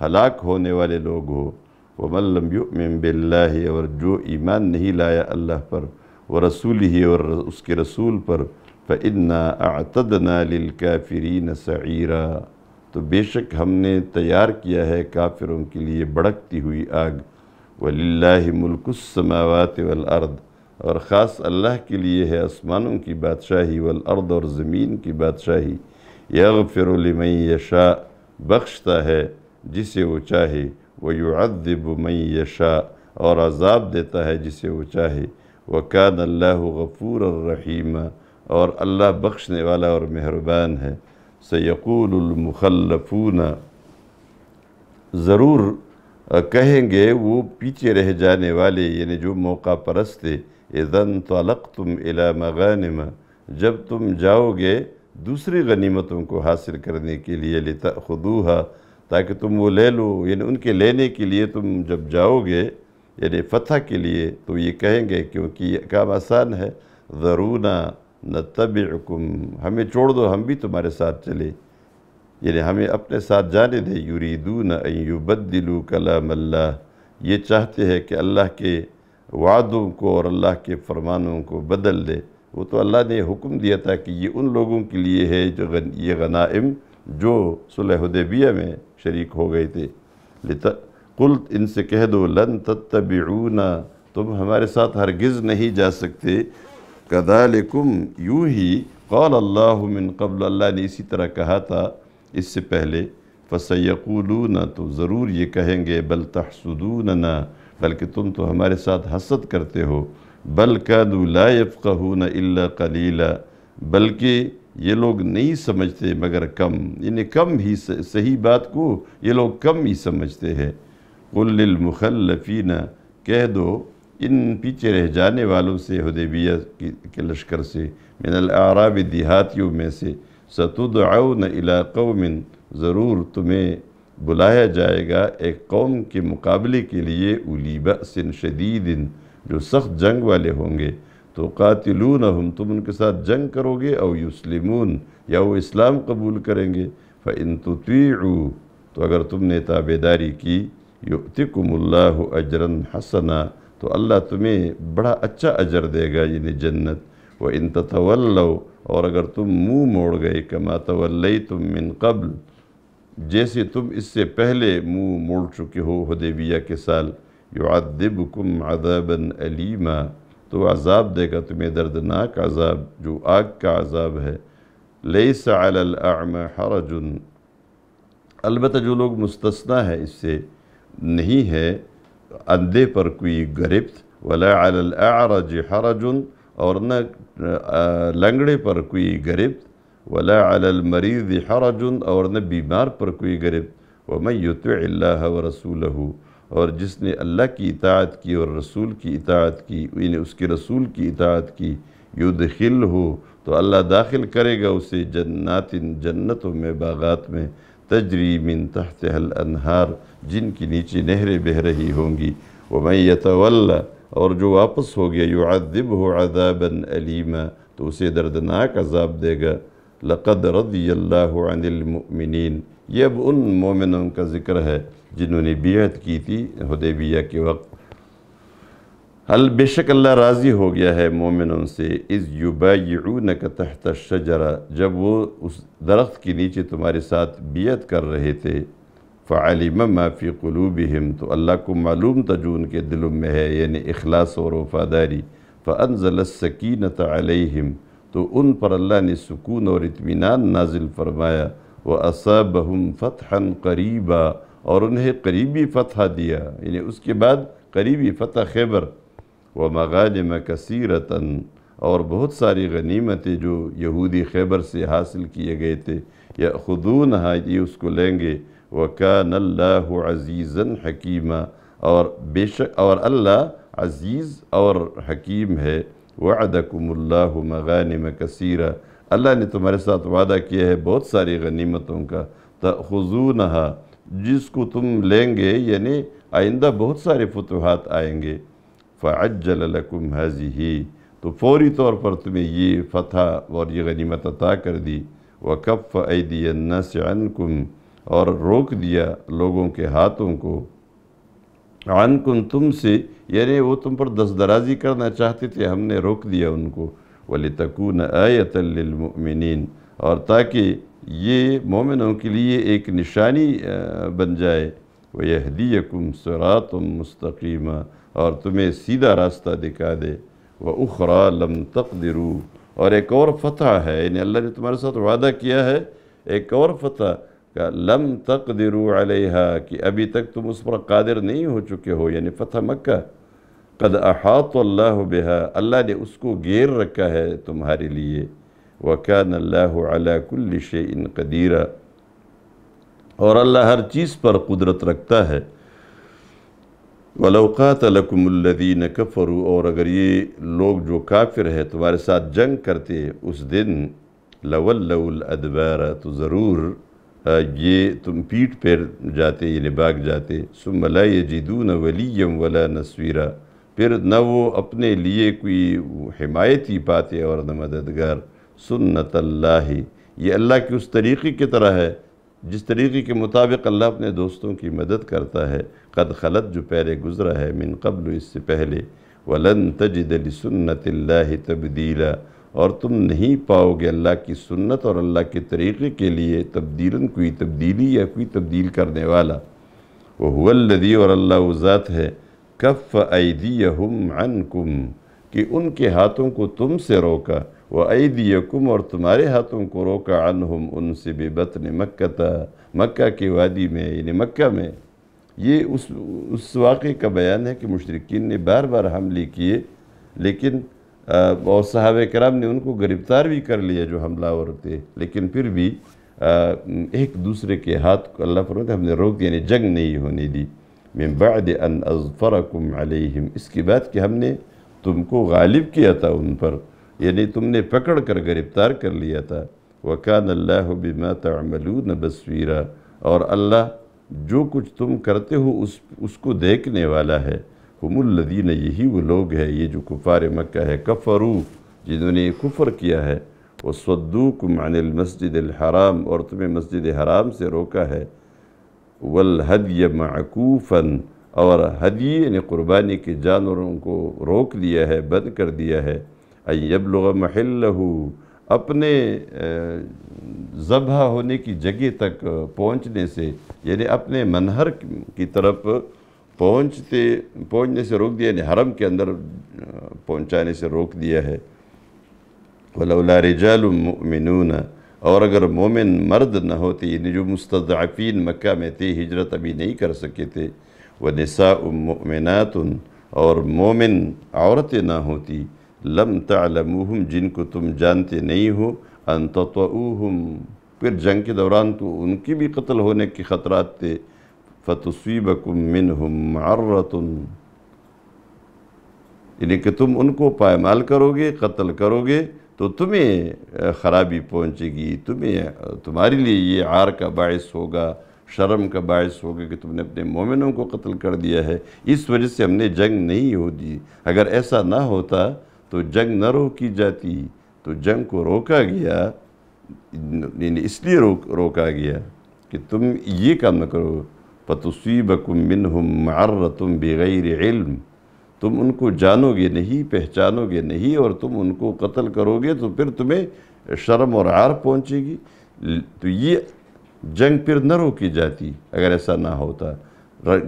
ہلاک ہونے والے لوگ ہو۔ وَمَن لَمْ يُؤْمِن بِاللَّهِ اور جو ایمان نہیں لایا اللہ پر ورسولہ اور اس کے رسول پر، فَإِنَّا أَعْتَدْنَا لِلْكَافِرِينَ سَعِيرًا۔ تو بے شک ہم نے تیار کیا ہے کافروں کے لیے بڑکتی ہوئی آگ۔ وَلِلَّهِ مُلْكُ السَّمَاوَاتِ وَالْأَرْضِ۔ اور خاص اللہ کے لیے ہے اسمانوں کی بادشاہی والارض اور زمین کی بادشاہی۔ یغفر لمن یشاء، بخشتا ہے جسے وہ چاہے۔ وَيُعَذِّبُ مَن يَشَاء اور عذاب دیتا ہے جسے وہ چاہے۔ وَكَانَ اللَّهُ غَفُورًا رَحِيمًا اور اللہ بخشنے والا اور مہربان ہے۔ سیقول المخلفون، ضرور کہیں گے وہ پیچھے رہ جانے والے یعنی جو موقع پرست تھے اذن طلقتم الى مغانم، جب تم جاؤ گے دوسری غنیمتوں کو حاصل کرنے کے لیے لتأخذوها، تاکہ تم وہ لے لو یعنی ان کے لینے کے لیے تم جب جاؤ گے یعنی فتح کے لیے، تو یہ کہیں گے کیونکہ یہ کام آسان ہے ضرورہ نتبعکم، ہمیں چھوڑ دو، ہم بھی تمہارے ساتھ چلے یعنی ہمیں اپنے ساتھ جانے دے یریدون ان یبدلوا کلام اللہ، یہ چاہتے ہیں کہ اللہ کے وعدوں کو اور اللہ کے فرمانوں کو بدل دے۔ وہ تو اللہ نے حکم دیا تھا کہ یہ ان لوگوں کے لیے ہے جو یہ غنائم جو صلح حدیبیہ میں شریک ہو گئے تھے۔ قل ان سے کہہ دو، لن تتبعونا، تم ہمارے ساتھ ہرگز نہیں جا سکتے۔ کذالکم یوں ہی قال اللہ من قبل، اللہ نے اسی طرح کہا تھا اس سے پہلے۔ فسیقولون، تو ضرور یہ کہیں گے، بل تحسدوننا۔ بلکہ تم تو ہمارے ساتھ حسد کرتے ہو۔ بل کادو لا يفقهون الا قلیلا۔ بلکہ یہ لوگ نہیں سمجھتے مگر کم۔ یعنی کم ہی صحیح بات کو یہ لوگ کم ہی سمجھتے ہیں۔ قل للمخلفین کہہ دو، ان پیچھے رہ جانے والوں سے، حدیبیہ کے لشکر سے، من الاعراب دیہاتیوں میں سے۔ ستدعون الى قوم ضرور تمہیں بلایا جائے گا ایک قوم کے مقابلے کے لیے اولی بأس شدید جو سخت جنگ والے ہوں گے۔ تو قاتلونہم، تم ان کے ساتھ جنگ کرو گے او یسلمون، یا وہ اسلام قبول کریں گے۔ فَإِن تُطِيعُوا، تو اگر تم نے تابداری کی، یؤتکم اللہ اجرا حسنا، تو اللہ تمہیں بڑا اچھا اجر دے گا یعنی جنت۔ وَإِن تَتَوَلَّوْا، اور اگر تم منہ موڑ گئے، کما تولیتم من قبل جیسے تم اس سے پہلے منہ موڑ چکے ہو حدیبیہ کے سال، یعذبکم عذابا علیما تو عذاب دے گا تمہیں دردناک عذاب، جو آگ کا عذاب ہے۔ لیس علی الاعمى حرج البتہ جو لوگ مستثنا ہے اس سے نہیں ہے اندھے پر کوئی گرفت، ولا علی الاعرج حرج اور نہ لنگڑے پر کوئی گرفت۔ ولا علی المریض حرج اور نہ بیمار پر کوئی گرفت ومن یطع اللہ ورسولہ اور جس نے اللہ کی اطاعت کی اور رسول کی اطاعت کی یعنی اس کے رسول کی اطاعت کی یدخل ہو تو اللہ داخل کرے گا اسے جنات، جنتوں میں، باغات میں، تجری من تحت الانہار، جن کی نیچے نہریں بہ رہی ہوں گی۔ ومن یتولا اور جو واپس ہو گیا یعذبہ عذابا علیما تو اسے دردناک عذاب دے گا۔ لقد رضی اللہ عن المؤمنین۔ یہ اب ان مومنوں کا ذکر ہے جنہوں نے بیعت کی تھی حدیبیہ کے وقت۔ حل بے شک اللہ راضی ہو گیا ہے مومنوں سے از یبایعونک تحت الشجرہ۔ جب وہ اس درخت کے نیچے تمہارے ساتھ بیعت کر رہے تھے، فعلم ما فی قلوبہم، تو اللہ کو معلوم تھا جو ان کے دلوں میں ہے یعنی اخلاص اور وفاداری۔ فانزل السکینت علیہم۔ تو ان پر اللہ نے سکون اور اطمینان نازل فرمایا، وَأَصَابَهُمْ فَتْحًا قَرِيبًا، اور انہیں قریبی فتح دیا یعنی اس کے بعد قریبی فتح خیبر۔ وَمَغَانِمَ كَثِيرَةً، اور بہت ساری غنیمتیں جو یہودی خیبر سے حاصل کیے گئے تھے یا خدون یہ اس کو لیں گے۔ وَكَانَ اللَّهُ عَزِيزًا حَكِيمًا، اور بے شک، اور اللہ عزیز اور حکیم ہے۔ وَعَدَكُمُ اللَّهُ مَغَانِمَ كَثِيرًا۔ اللہ نے تمہارے ساتھ وعدہ کیا ہے بہت ساری غنیمتوں کا۔ تَخُذُونَهَا جس کو تم لیں گے یعنی آئندہ بہت سارے فتوحات آئیں گے۔ فَعَجَّلَ لَكُمْ هَذِهِ۔ تو فوری طور پر تمہیں یہ فتح اور یہ غنیمت عطا کر دی۔ وَكَفَّ أَيْدِيَ النَّاسِ عَنْكُمْ۔ اور روک دیا لوگوں کے ہاتھوں کو۔ عَنْكُمْ تم سے یعنی وہ تم پر دستدرازی کرنا چاہتے تھے، ہم نے روک دیا ان کو۔ وَلِتَكُونَ آيَةً لِلْمُؤْمِنِينَ۔ اور تاکہ یہ مومنوں کے لیے ایک نشانی بن جائے۔ وَيَهْدِيَكُمْ صِرَاطٌ مُسْتَقِيمًا۔ اور تمہیں سیدھا راستہ دکھا دے۔ وَأُخْرَى لَمْ تَقْدِرُوا۔ اور ایک اور فتح ہے یعنی اللہ نے تمہارے ساتھ وعدہ کیا ہے۔ ایک اور فتح کہ لم تقدروا علیہا، کہ ابھی تک تم اس پر قادر نہیں ہو چکے ہو یعنی فتح مکہ۔ قد احاط اللہ بہا، اللہ نے اس کو گیر رکھا ہے تمہارے لیے۔ وَكَانَ اللَّهُ عَلَى كُلِّ شَيْءٍ قَدِيرًا اور اللہ ہر چیز پر قدرت رکھتا ہے۔ وَلَوْ قَاتَلَكُمُ الَّذِينَ كَفَرُوا اور اگر یہ لوگ جو کافر ہے تمہارے ساتھ جنگ کرتے، اس دن لَوَلَّوُ الْأَدْبَارَ تو ضرور یہ تم پیٹ پیر جاتے یعنی باغ جاتے، ثم لا یجدون ولیم ولا نصویرہ پھر نہ وہ اپنے لیے کوئی حمایتی پاتے اور نہ مددگار۔ سنت اللہ، یہ اللہ کی اس طریقے کی طرح ہے، جس طریقے کے مطابق اللہ اپنے دوستوں کی مدد کرتا ہے۔ قد خلط جو پہلے گزرا ہے، من قبل، اس سے پہلے۔ وَلَن تَجِدَ لِسُنَّةِ اللَّهِ تَبْدِيلًا اور تم نہیں پاؤ گے اللہ کی سنت اور اللہ کے طریقے کے لیے تبدیلاً کوئی تبدیلی یا کوئی تبدیل کرنے والا۔ وہ الَّذِي اور اللہ وہ ذات ہے۔ کف ایدیہم عنکم، کہ ان کے ہاتھوں کو تم سے روکا۔ وہ ایدیکم اور تمہارے ہاتھوں کو روکا۔ عنہم، ان سے بے بطن مکہ مکہ کے وادی میں یعنی مکہ میں۔ یہ اس اس واقعے کا بیان ہے کہ مشرقین نے بار بار حملے کیے، لیکن اور صحابہ کرام نے ان کو گرفتار بھی کر لیا جو حملہ اور تھے۔ لیکن پھر بھی ایک دوسرے کے ہاتھ کو اللہ فرماتے ہم نے روک دیا یعنی جنگ نہیں ہونے دی۔ من بعد ان اظفرکم علیہم، اس کی بات کہ ہم نے تم کو غالب کیا تھا ان پر۔ یعنی تم نے پکڑ کر گرفتار کر لیا تھا۔ وَكَانَ اللَّهُ بِمَا تَعْمَلُونَ بَسْوِيرًا اور اللہ جو کچھ تم کرتے ہو، اس اس کو دیکھنے والا ہے۔ ہم الذین یہی وہ لوگ ہیں، یہ جو کفار مکہ ہے کفرو جنہوں نے کفر کیا ہے وَصَدُّوكُمْ عَنِ الْمَسْجِدِ الْحَرَامِ، اور تمہیں مسجد حرام سے روکا ہے، والہدی معکوفاً، اور ہدی یعنی قربانی کے جانوروں کو روک لیا ہے، بند کر دیا ہے، ان یبلغ محلہو اپنے ذبح ہونے کی جگہ تک پہنچنے سے یعنی اپنے منہر کی طرف پہنچتے پہنچنے سے روک دیا یعنی حرم کے اندر پہنچانے سے روک دیا ہے۔ وَلَوْلَا رِجَالٌ مُؤْمِنُونَ، اور اگر مومن مرد نہ ہوتے یعنی جو مستضعفین مکہ میں تھے، ہجرت ابھی نہیں کر سکے تھے۔ وَنِسَاءٌ مُؤْمِنَاتٌ، اور مومن عورتیں نہ ہوتی۔ لم تعلموہم جن کو تم جانتے نہیں ہو ان تطعوہم پھر جنگ کے دوران تو ان کی بھی قتل ہونے کے خطرات تھے۔ فَتُصِيبَكُم مِّنْهُمْ مَعَرَّةٌ۔ یعنی کہ تم ان کو پائمال کرو گے قتل کرو گے تو تمہیں خرابی پہنچے گی۔ تمہیں، تمہارے لیے یہ عار کا باعث ہوگا، شرم کا باعث ہوگا کہ تم نے اپنے مومنوں کو قتل کر دیا ہے۔ اس وجہ سے ہم نے جنگ نہیں ہو دی اگر ایسا نہ ہوتا تو جنگ نہ روکی جاتی، تو جنگ کو روکا گیا۔ یعنی اس لیے روکا گیا کہ تم یہ کام نہ کرو۔ فَتُصِيبَكُم مِّنْهُمْ مَعَرَّةٌ بِغَيْرِ عِلْم۔ تم ان کو جانو گے نہیں پہچانو گے نہیں اور تم ان کو قتل کرو گے تو پھر تمہیں شرم اور عار پہنچے گی۔ تو یہ جنگ پھر نہ روکی جاتی، اگر ایسا نہ ہوتا۔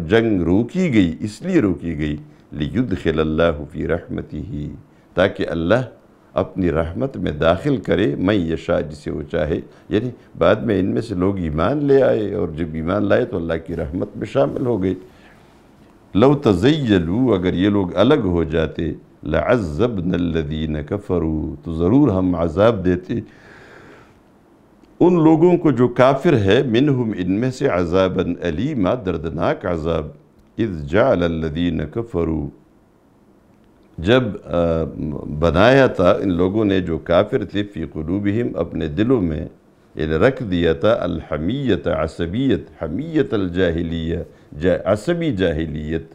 جنگ روکی گئی، اس لیے روکی گئی۔ لِيُدْخِلَ اللَّهُ فِي رَحْمَتِهِ۔ تاکہ اللہ اپنی رحمت میں داخل کرے میں یشا جسے وہ چاہے۔ یعنی بعد میں ان میں سے لوگ ایمان لے آئے اور جب ایمان لائے تو اللہ کی رحمت میں شامل ہو گئی لو تزیلو اگر یہ لوگ الگ ہو جاتے لعذبن الذین کفروا، تو ضرور ہم عذاب دیتے۔ ان لوگوں کو جو کافر ہے، منہم ان میں سے عذابا علیما دردناک عذاب۔ اذ جعل الذین کفروا جب بنایا تھا، ان لوگوں نے جو کافر تھے، فی قلوبہم اپنے دلوں میں یعنی رکھ دیا تھا، الحمیت عصبیت، حمیت الجاہلیہ عصبی جاہلیت۔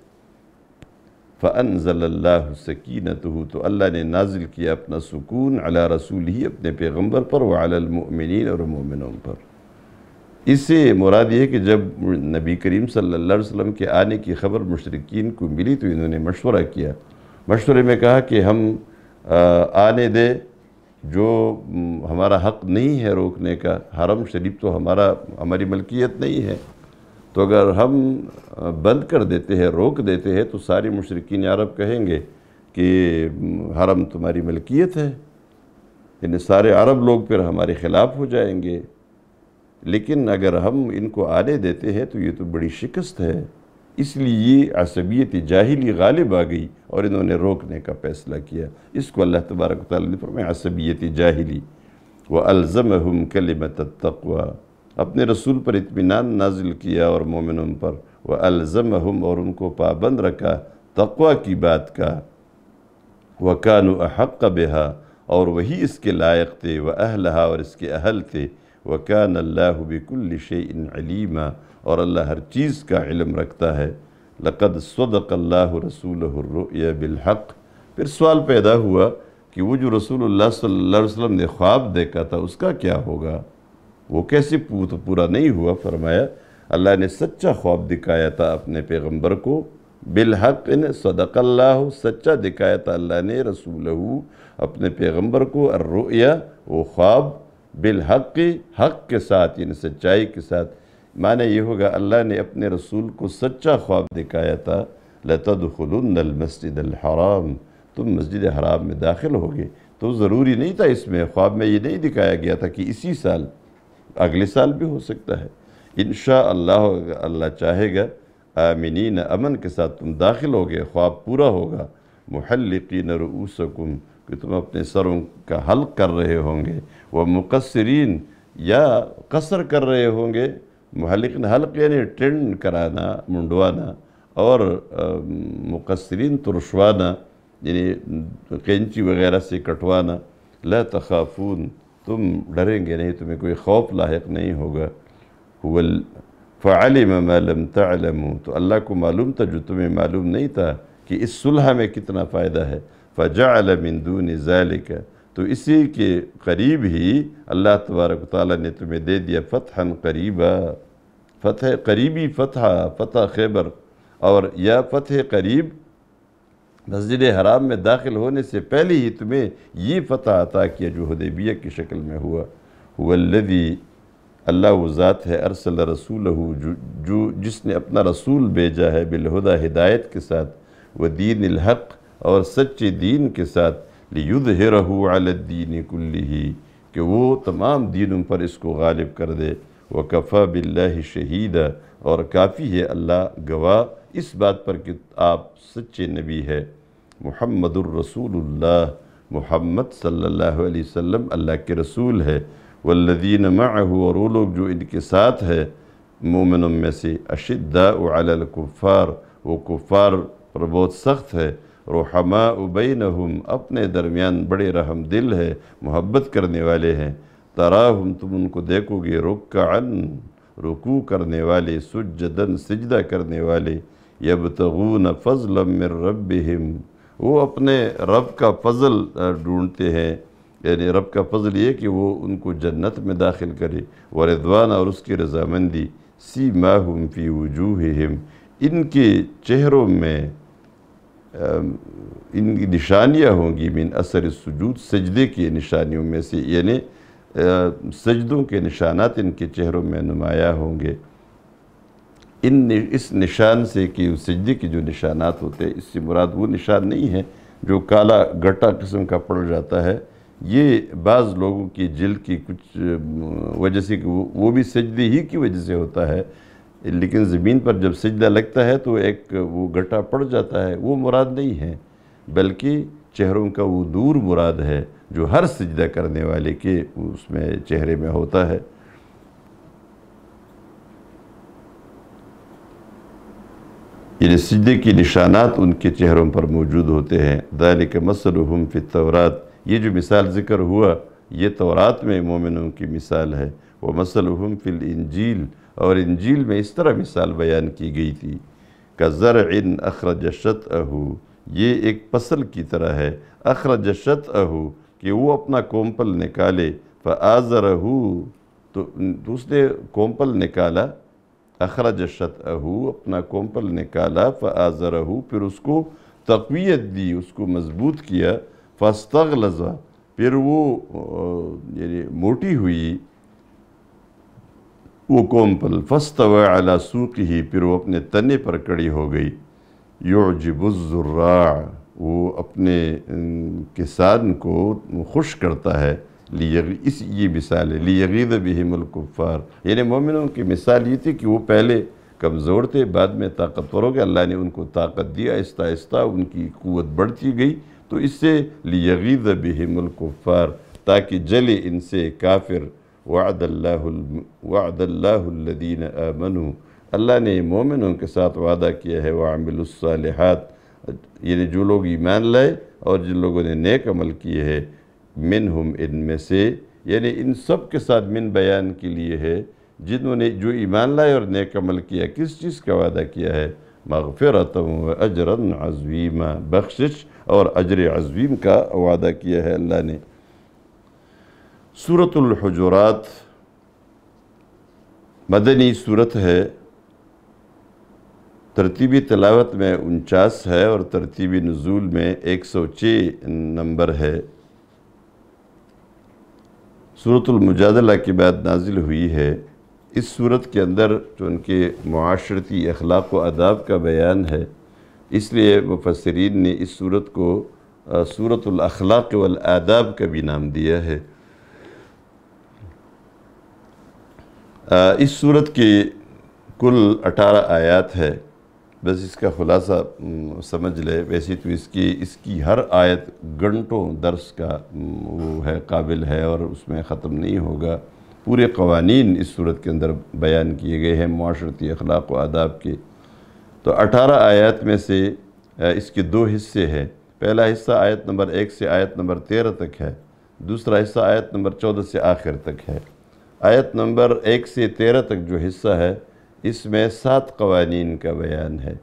فَأَنزَلَ اللَّهُ سَكِينَتُهُ تو اللہ نے نازل کیا اپنا سکون علی رسول ہی اپنے پیغمبر پر، وعلی المؤمنین اور مومنوں پر۔ اس سے مراد یہ ہے کہ جب نبی کریم صلی اللہ علیہ وسلم کے آنے کی خبر مشرقین کو ملی، تو انہوں نے مشورہ کیا۔ مشورے میں کہا کہ ہم آنے دے جو ہمارا حق نہیں ہے روکنے کا، حرم شریف تو ہمارا، ہماری ملکیت نہیں ہے۔ تو اگر ہم بند کر دیتے ہیں، روک دیتے ہیں، تو ساری مشرقین عرب کہیں گے کہ حرم تمہاری ملکیت ہے۔ یعنی سارے عرب لوگ پھر ہمارے خلاف ہو جائیں گے۔ لیکن اگر ہم ان کو آنے دیتے ہیں تو یہ تو بڑی شکست ہے۔ اس لیے یہ عصبیت جاہلی غالب آ گئی اور انہوں نے روکنے کا فیصلہ کیا۔ اس کو اللہ تبارک و تعالیٰ نے فرمایا، عصبیت جاہلی، وَأَلْزَمَهُمْ كَلِمَةَ التَّقْوَى۔ اپنے رسول پر اطمینان نازل کیا اور مومنوں پر، وَأَلْزَمَهُمْ اور ان کو پابند رکھا۔ تقوی کی بات کا۔ وَكَانُوا أَحَقَّ بِهَا۔ اور وہی اس کے لائق تھے، وَأَهْلَهَا اور اس کے اہل تھے۔ وکان اللہ بکل شیء علیما اور اللہ ہر چیز کا علم رکھتا ہے۔ لقد صدق اللہ رسول الرؤیا بالحق۔ پھر سوال پیدا ہوا کہ وہ جو رسول اللہ صلی اللہ علیہ وسلم نے خواب دیکھا تھا، اس کا کیا ہوگا؟ وہ کیسے پورا نہیں ہوا؟ فرمایا، اللہ نے سچا خواب دکھایا تھا اپنے پیغمبر کو۔ بالحق نے صدق اللہ، سچا دکھایا تھا اللہ نے رسول اپنے پیغمبر کو۔ الرؤیا، وہ خواب۔ بالحق، حق کے ساتھ یعنی سچائی کے ساتھ۔ معنی یہ ہوگا، اللہ نے اپنے رسول کو سچا خواب دکھایا تھا، لَتَدْخُلُنَّ الْمَسْجِدَ الْحَرَامِ، تم مسجد حرام میں داخل ہوگے۔ تو ضروری نہیں تھا اس میں، خواب میں یہ نہیں دکھایا گیا تھا کہ اسی سال، اگلے سال بھی ہو سکتا ہے۔ انشاءاللہ اللہ چاہے گا آمینین امن کے ساتھ تم داخل ہوگے، خواب پورا ہوگا۔ محلقین رؤوسکم، کہ تم اپنے سروں کا حلق کر رہے ہوں گے۔ وہ مقصرین یا قصر کر رہے ہوں گے۔ محلقین حلق یعنی ٹرن کرانا، منڈوانا اور مقصرین ترشوانا یعنی قینچی وغیرہ سے کٹوانا۔ لا تخافون، تم ڈریں گے نہیں، تمہیں کوئی خوف لاحق نہیں ہوگا۔ فعلم ما لم تعلموا، تو اللہ کو معلوم تھا جو تمہیں معلوم نہیں تھا کہ اس صلح میں کتنا فائدہ ہے۔ فجعل من دون ذلك تو اسی کے قریب ہی اللہ تبارک و تعالیٰ نے تمہیں دے دیا فتحا قریبا۔ فتح قریبی فتح فتح خیبر۔ اور یا فتح قریب مسجد حرام میں داخل ہونے سے پہلے ہی تمہیں یہ فتح عطا کیا جو حدیبیہ کی شکل میں ہوا۔ هو اللہ وہ ذات ہے، ارسل رسول جو جس نے اپنا رسول بھیجا ہے بالہدہ ہدایت کے ساتھ وہ دین الحق اور سچے دین کے ساتھ۔ لِيُظْهِرَهُ عَلَى الدِّينِ كُلِّهِ، کہ وہ تمام دینوں پر اس کو غالب کر دے۔ وَكَفَى بِاللَّهِ شَهِيدًا، اور کافی ہے اللہ گواہ اس بات پر کہ آپ سچے نبی ہے محمد الرسول اللہ، محمد صلی اللہ علیہ وسلم اللہ کے رسول ہے۔ والذین معه، اور وہ لوگ جو ان کے ساتھ ہے مومنوں میں سے اشداء علی الکفار وہ کفار پر بہت سخت ہے۔ رحماء بینہم، اپنے درمیان بڑے رحم دل ہے، محبت کرنے والے ہیں۔ تراہم، تم ان کو دیکھو گے رکعن رکوع کرنے والے سجدن سجدہ کرنے والے۔ یبتغون فضلا من ربہم۔ وہ اپنے رب کا فضل ڈھونڈتے ہیں۔ یعنی رب کا فضل یہ کہ وہ ان کو جنت میں داخل کرے۔ وردوان اور اس کی رضامندی۔ سی ماہم فی وجوہہم۔ ان کے چہروں میں ان کی نشانیاں ہوں گی من اثر سجود سجدے کی نشانیوں میں سے یعنی سجدوں کے نشانات ان کے چہروں میں نمایاں ہوں گے۔ ان اس نشان سے کہ سجدے کی جو نشانات ہوتے ہیں، اس سے مراد وہ نشان نہیں ہے جو کالا گٹا قسم کا پڑ جاتا ہے۔ یہ بعض لوگوں کی جلد کی کچھ وجہ سے وہ بھی سجدے ہی کی وجہ سے ہوتا ہے۔ لیکن زمین پر جب سجدہ لگتا ہے تو ایک وہ گٹا پڑ جاتا ہے، وہ مراد نہیں ہے، بلکہ چہروں کا وہ دور مراد ہے جو ہر سجدہ کرنے والے کے اس میں چہرے میں ہوتا ہے۔ یعنی سجدے کی نشانات ان کے چہروں پر موجود ہوتے ہیں۔ ذالک مثلہم فی التورات۔ یہ جو مثال ذکر ہوا، یہ تورات میں مومنوں کی مثال ہے۔ وہ مسلحم فی الانجیل۔ اور انجیل میں اس طرح مثال بیان کی گئی تھی کہ زرعن اخرج شطأہو. یہ ایک پسل کی طرح ہے، اخرج شطأہو، کہ وہ اپنا کومپل نکالے، فآزرہو، تو اس نے کومپل نکالا، اخرج شطأہو، اپنا کومپل نکالا، فآزرہو، پھر اس کو تقویت دی، اس کو مضبوط کیا فاستغلظا پھر وہ یعنی موٹی ہوئی وہ کومپل فستوى على سوقه، پھر وہ اپنے تنے پر کڑی ہو گئی۔ یعجب الزراع، وہ اپنے کسان کو خوش کرتا ہے۔ اس، یہ مثال ہے۔ لیغید بہم الکفار یعنی مومنوں کی مثال یہ تھی کہ وہ پہلے کمزور تھے، بعد میں طاقتور ہو گئے۔ اللہ نے ان کو طاقت دیا، آہستہ آہستہ ان کی قوت بڑھتی گئی۔ تو اس سے لیغید بہم الکفار تاکہ جلے ان سے کافر وعد اللہ وعد اللہ الذین آمنوا۔ اللہ نے مومنوں کے ساتھ وعدہ کیا ہے وعمل الصالحات۔ یعنی جو لوگ ایمان لائے اور جن لوگوں نے نیک عمل کیے ہے منہم ان میں سے یعنی ان سب کے ساتھ من بیان کے لیے ہے۔ جنہوں نے جو ایمان لائے اور نیک عمل کیا، کس چیز کا وعدہ کیا ہے؟ مغفرت و اجرن عظیم بخشش اور اجر عظیم کا وعدہ کیا ہے اللہ نے۔ سورة الحجرات مدنی صورت ہے۔ ترتیبی تلاوت میں انچاس ہے اور ترتیبی نزول میں ایک سو چھ نمبر ہے۔ صورت المجادلہ کے بعد نازل ہوئی ہے۔ اس صورت کے اندر جو ان کے معاشرتی اخلاق و آداب کا بیان ہے، اس لیے مفسرین نے اس صورت کو صورت الاخلاق والآداب کا بھی نام دیا ہے۔ اس صورت کی کل اٹھارہ آیات ہے۔ بس اس کا خلاصہ سمجھ لے۔ ویسے تو اس کی اس کی ہر آیت گھنٹوں درس کا وہ ہے، قابل ہے اور اس میں ختم نہیں ہوگا۔ پورے قوانین اس صورت کے اندر بیان کیے گئے ہیں، معاشرتی اخلاق و آداب کے۔ تو اٹھارہ آیات میں سے اس کے دو حصے ہیں۔ پہلا حصہ آیت نمبر ایک سے آیت نمبر تیرہ تک ہے۔ دوسرا حصہ آیت نمبر چودہ سے آخر تک ہے۔ آیت نمبر ایک سے تیرہ تک جو حصہ ہے، اس میں سات قوانین کا بیان ہے۔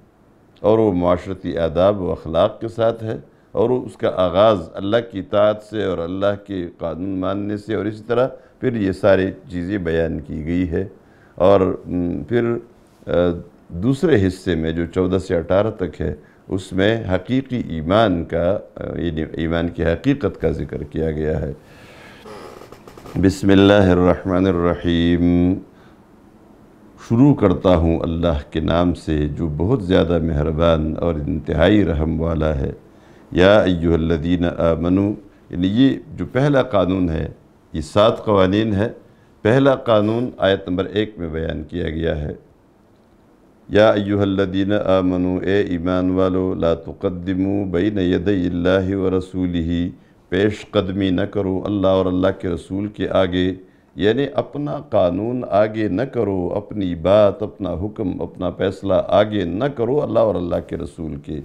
اور وہ معاشرتی آداب و اخلاق کے ساتھ ہے، اور اس کا آغاز اللہ کی اطاعت سے اور اللہ کے قانون ماننے سے اور اسی طرح پھر یہ ساری چیزیں بیان کی گئی ہے۔ اور پھر دوسرے حصے میں جو چودہ سے اٹھارہ تک ہے، اس میں حقیقی ایمان کا یعنی ایمان کی حقیقت کا ذکر کیا گیا ہے۔ بسم اللہ الرحمن الرحیم۔ شروع کرتا ہوں اللہ کے نام سے، جو بہت زیادہ مہربان اور انتہائی رحم والا ہے۔ یا ایوہ الذین آمنو یعنی یہ جو پہلا قانون ہے، یہ سات قوانین ہے پہلا قانون آیت نمبر ایک میں بیان کیا گیا ہے۔ یا ایوہ الذین آمنو، اے ایمان والو، لا تقدمو بین یدی اللہ و رسولہ۔ پیش قدمی نہ کرو اللہ اور اللہ کے رسول کے آگے یعنی اپنا قانون آگے نہ کرو، اپنی بات، اپنا حکم، اپنا فیصلہ آگے نہ کرو اللہ اور اللہ کے رسول کے۔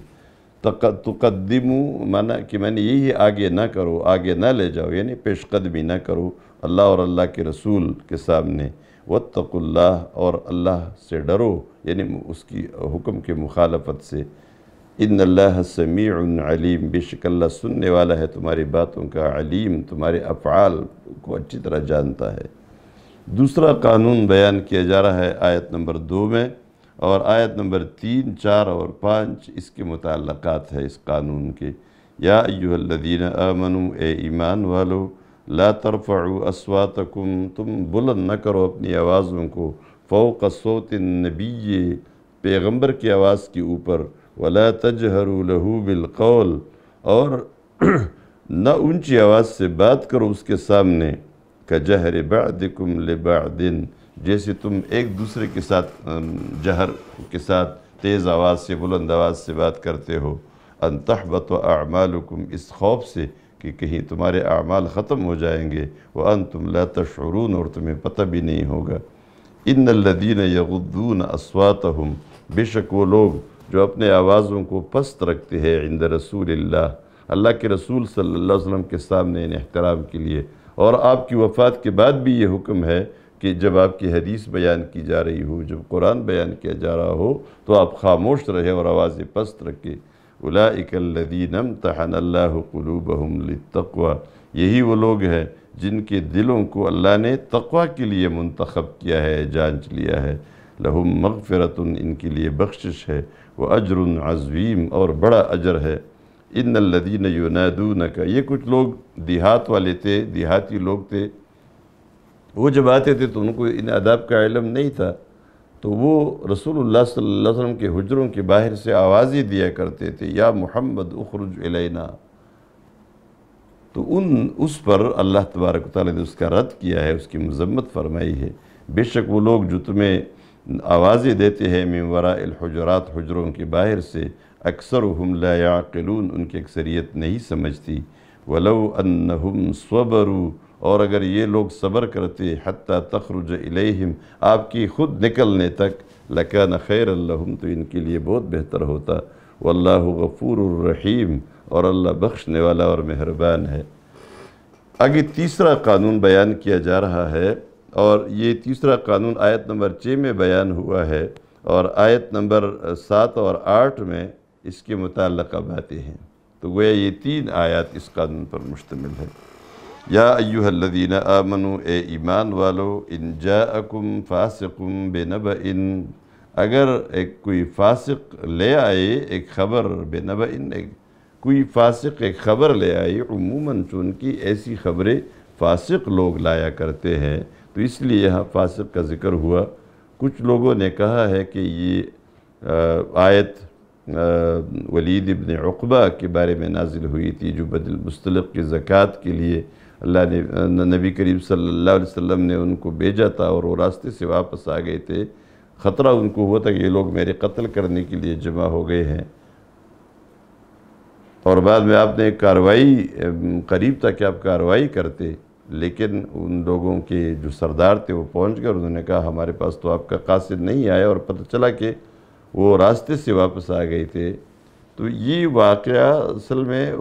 تقدمو مانا کہ میں نے یہی آگے نہ کرو، آگے نہ لے جاؤ یعنی پیش قدمی نہ کرو اللہ اور اللہ کے رسول کے سامنے۔ واتقوا اللہ اور اللہ سے ڈرو یعنی اس کی حکم کے مخالفت سے۔ ان اللہ سمیع علیم بے شک اللہ سننے والا ہے تمہاری باتوں کا علیم تمہارے افعال کو اچھی طرح جانتا ہے۔ دوسرا قانون بیان کیا جا رہا ہے آیت نمبر دو میں، اور آیت نمبر تین، چار اور پانچ اس کے متعلقات ہے اس قانون کے۔ یا ایوہ الذین آمنوا، اے ایمان والو، لا ترفعوا اسواتکم تم بلند نہ کرو اپنی آوازوں کو فوق صوت النبی، پیغمبر کی آواز کے اوپر۔ ولا تجہروا له بالقول اور [CLEARS THROAT] نہ اونچی آواز سے بات کرو اس کے سامنے کجہر بعدکم لبعدن جیسے تم ایک دوسرے کے ساتھ جہر کے ساتھ تیز آواز سے، بلند آواز سے بات کرتے ہو۔ ان تحبط اعمالکم اس خوف سے کہ کہیں تمہارے اعمال ختم ہو جائیں گے۔ وانتم لا تشعرون، اور تمہیں پتہ بھی نہیں ہوگا۔ ان الذین یغضون اصواتہم بے شک وہ لوگ جو اپنے آوازوں کو پست رکھتے ہیں عند رسول اللہ اللہ کے رسول صلی اللہ علیہ وسلم کے سامنے ان احترام کے لیے۔ اور آپ کی وفات کے بعد بھی یہ حکم ہے کہ جب آپ کی حدیث بیان کی جا رہی ہو، جب قرآن بیان کیا جا رہا ہو، تو آپ خاموش رہے اور آوازیں پست رکھے اولئک الذین امتحن اللہ قلوبہم للتقوی۔ یہی وہ لوگ ہیں جن کے دلوں کو اللہ نے تقوی کے لیے منتخب کیا ہے، جانچ لیا ہے۔ لہم مغفرت ان کے لیے بخشش ہے۔ وہ اجر عظیم اور بڑا اجر ہے۔ ان الذین ینادونک، یہ کچھ لوگ دیہات والے تھے، دیہاتی لوگ تھے۔ وہ جب آتے تھے تو ان کو ان اداب کا علم نہیں تھا۔ تو وہ رسول اللہ صلی اللہ علیہ وسلم کے حجروں کے باہر سے آوازی دیا کرتے تھے، یا محمد، اخرج علینا تو ان، اس پر اللہ تبارک و تعالیٰ نے اس کا رد کیا ہے، اس کی مذمت فرمائی ہے۔ بے شک وہ لوگ جو تمہیں آوازیں دیتے ہیں من وراء الحجرات، حجروں کے باہر سے۔ اکثرهم لا يعقلون ان کی اکثریت نہیں سمجھتی۔ ولو انہم صبروا، اور اگر یہ لوگ صبر کرتے، حتی تخرج الیہم، آپ کی خود نکلنے تک، لکان خیر اللہم تو ان کے لیے بہت بہتر ہوتا۔ واللہ غفور الرحیم، اور اللہ بخشنے والا اور مہربان ہے۔ آگے تیسرا قانون بیان کیا جا رہا ہے۔ اور یہ تیسرا قانون آیت نمبر چھ میں بیان ہوا ہے اور آیت نمبر سات اور آٹھ میں اس کے متعلقہ باتیں ہیں۔ تو گویا یہ تین آیات اس قانون پر مشتمل ہے یا ایوہ الذین آمنوا اے ایمان والو، ان جاءکم فاسقم بنبئن اگر ایک کوئی فاسق لے آئے، ایک خبر بنبئن ایک کوئی فاسق ایک خبر لے آئے، عموماً چونکہ ایسی خبریں فاسق لوگ لایا کرتے ہیں تو اس لیے یہاں فاسق کا ذکر ہوا۔ کچھ لوگوں نے کہا ہے کہ یہ آیت ولید ابن عقبہ کے بارے میں نازل ہوئی تھی، جو بدل مستلق کی زکوٰۃ کے لیے اللہ نے، نبی کریم صلی اللہ علیہ وسلم نے ان کو بھیجا تھا اور وہ راستے سے واپس آ گئے تھے۔ خطرہ ان کو ہوا تھا کہ یہ لوگ میرے قتل کرنے کے لیے جمع ہو گئے ہیں۔ اور بعد میں آپ نے کاروائی قریب تھا کہ آپ کاروائی کرتے۔ لیکن ان لوگوں کے جو سردار تھے وہ پہنچ گئے اور انہوں نے کہا، ہمارے پاس تو آپ کا قاصد نہیں آیا اور پتہ چلا کہ وہ راستے سے واپس آ گئے تھے۔ تو یہ واقعہ اصل میں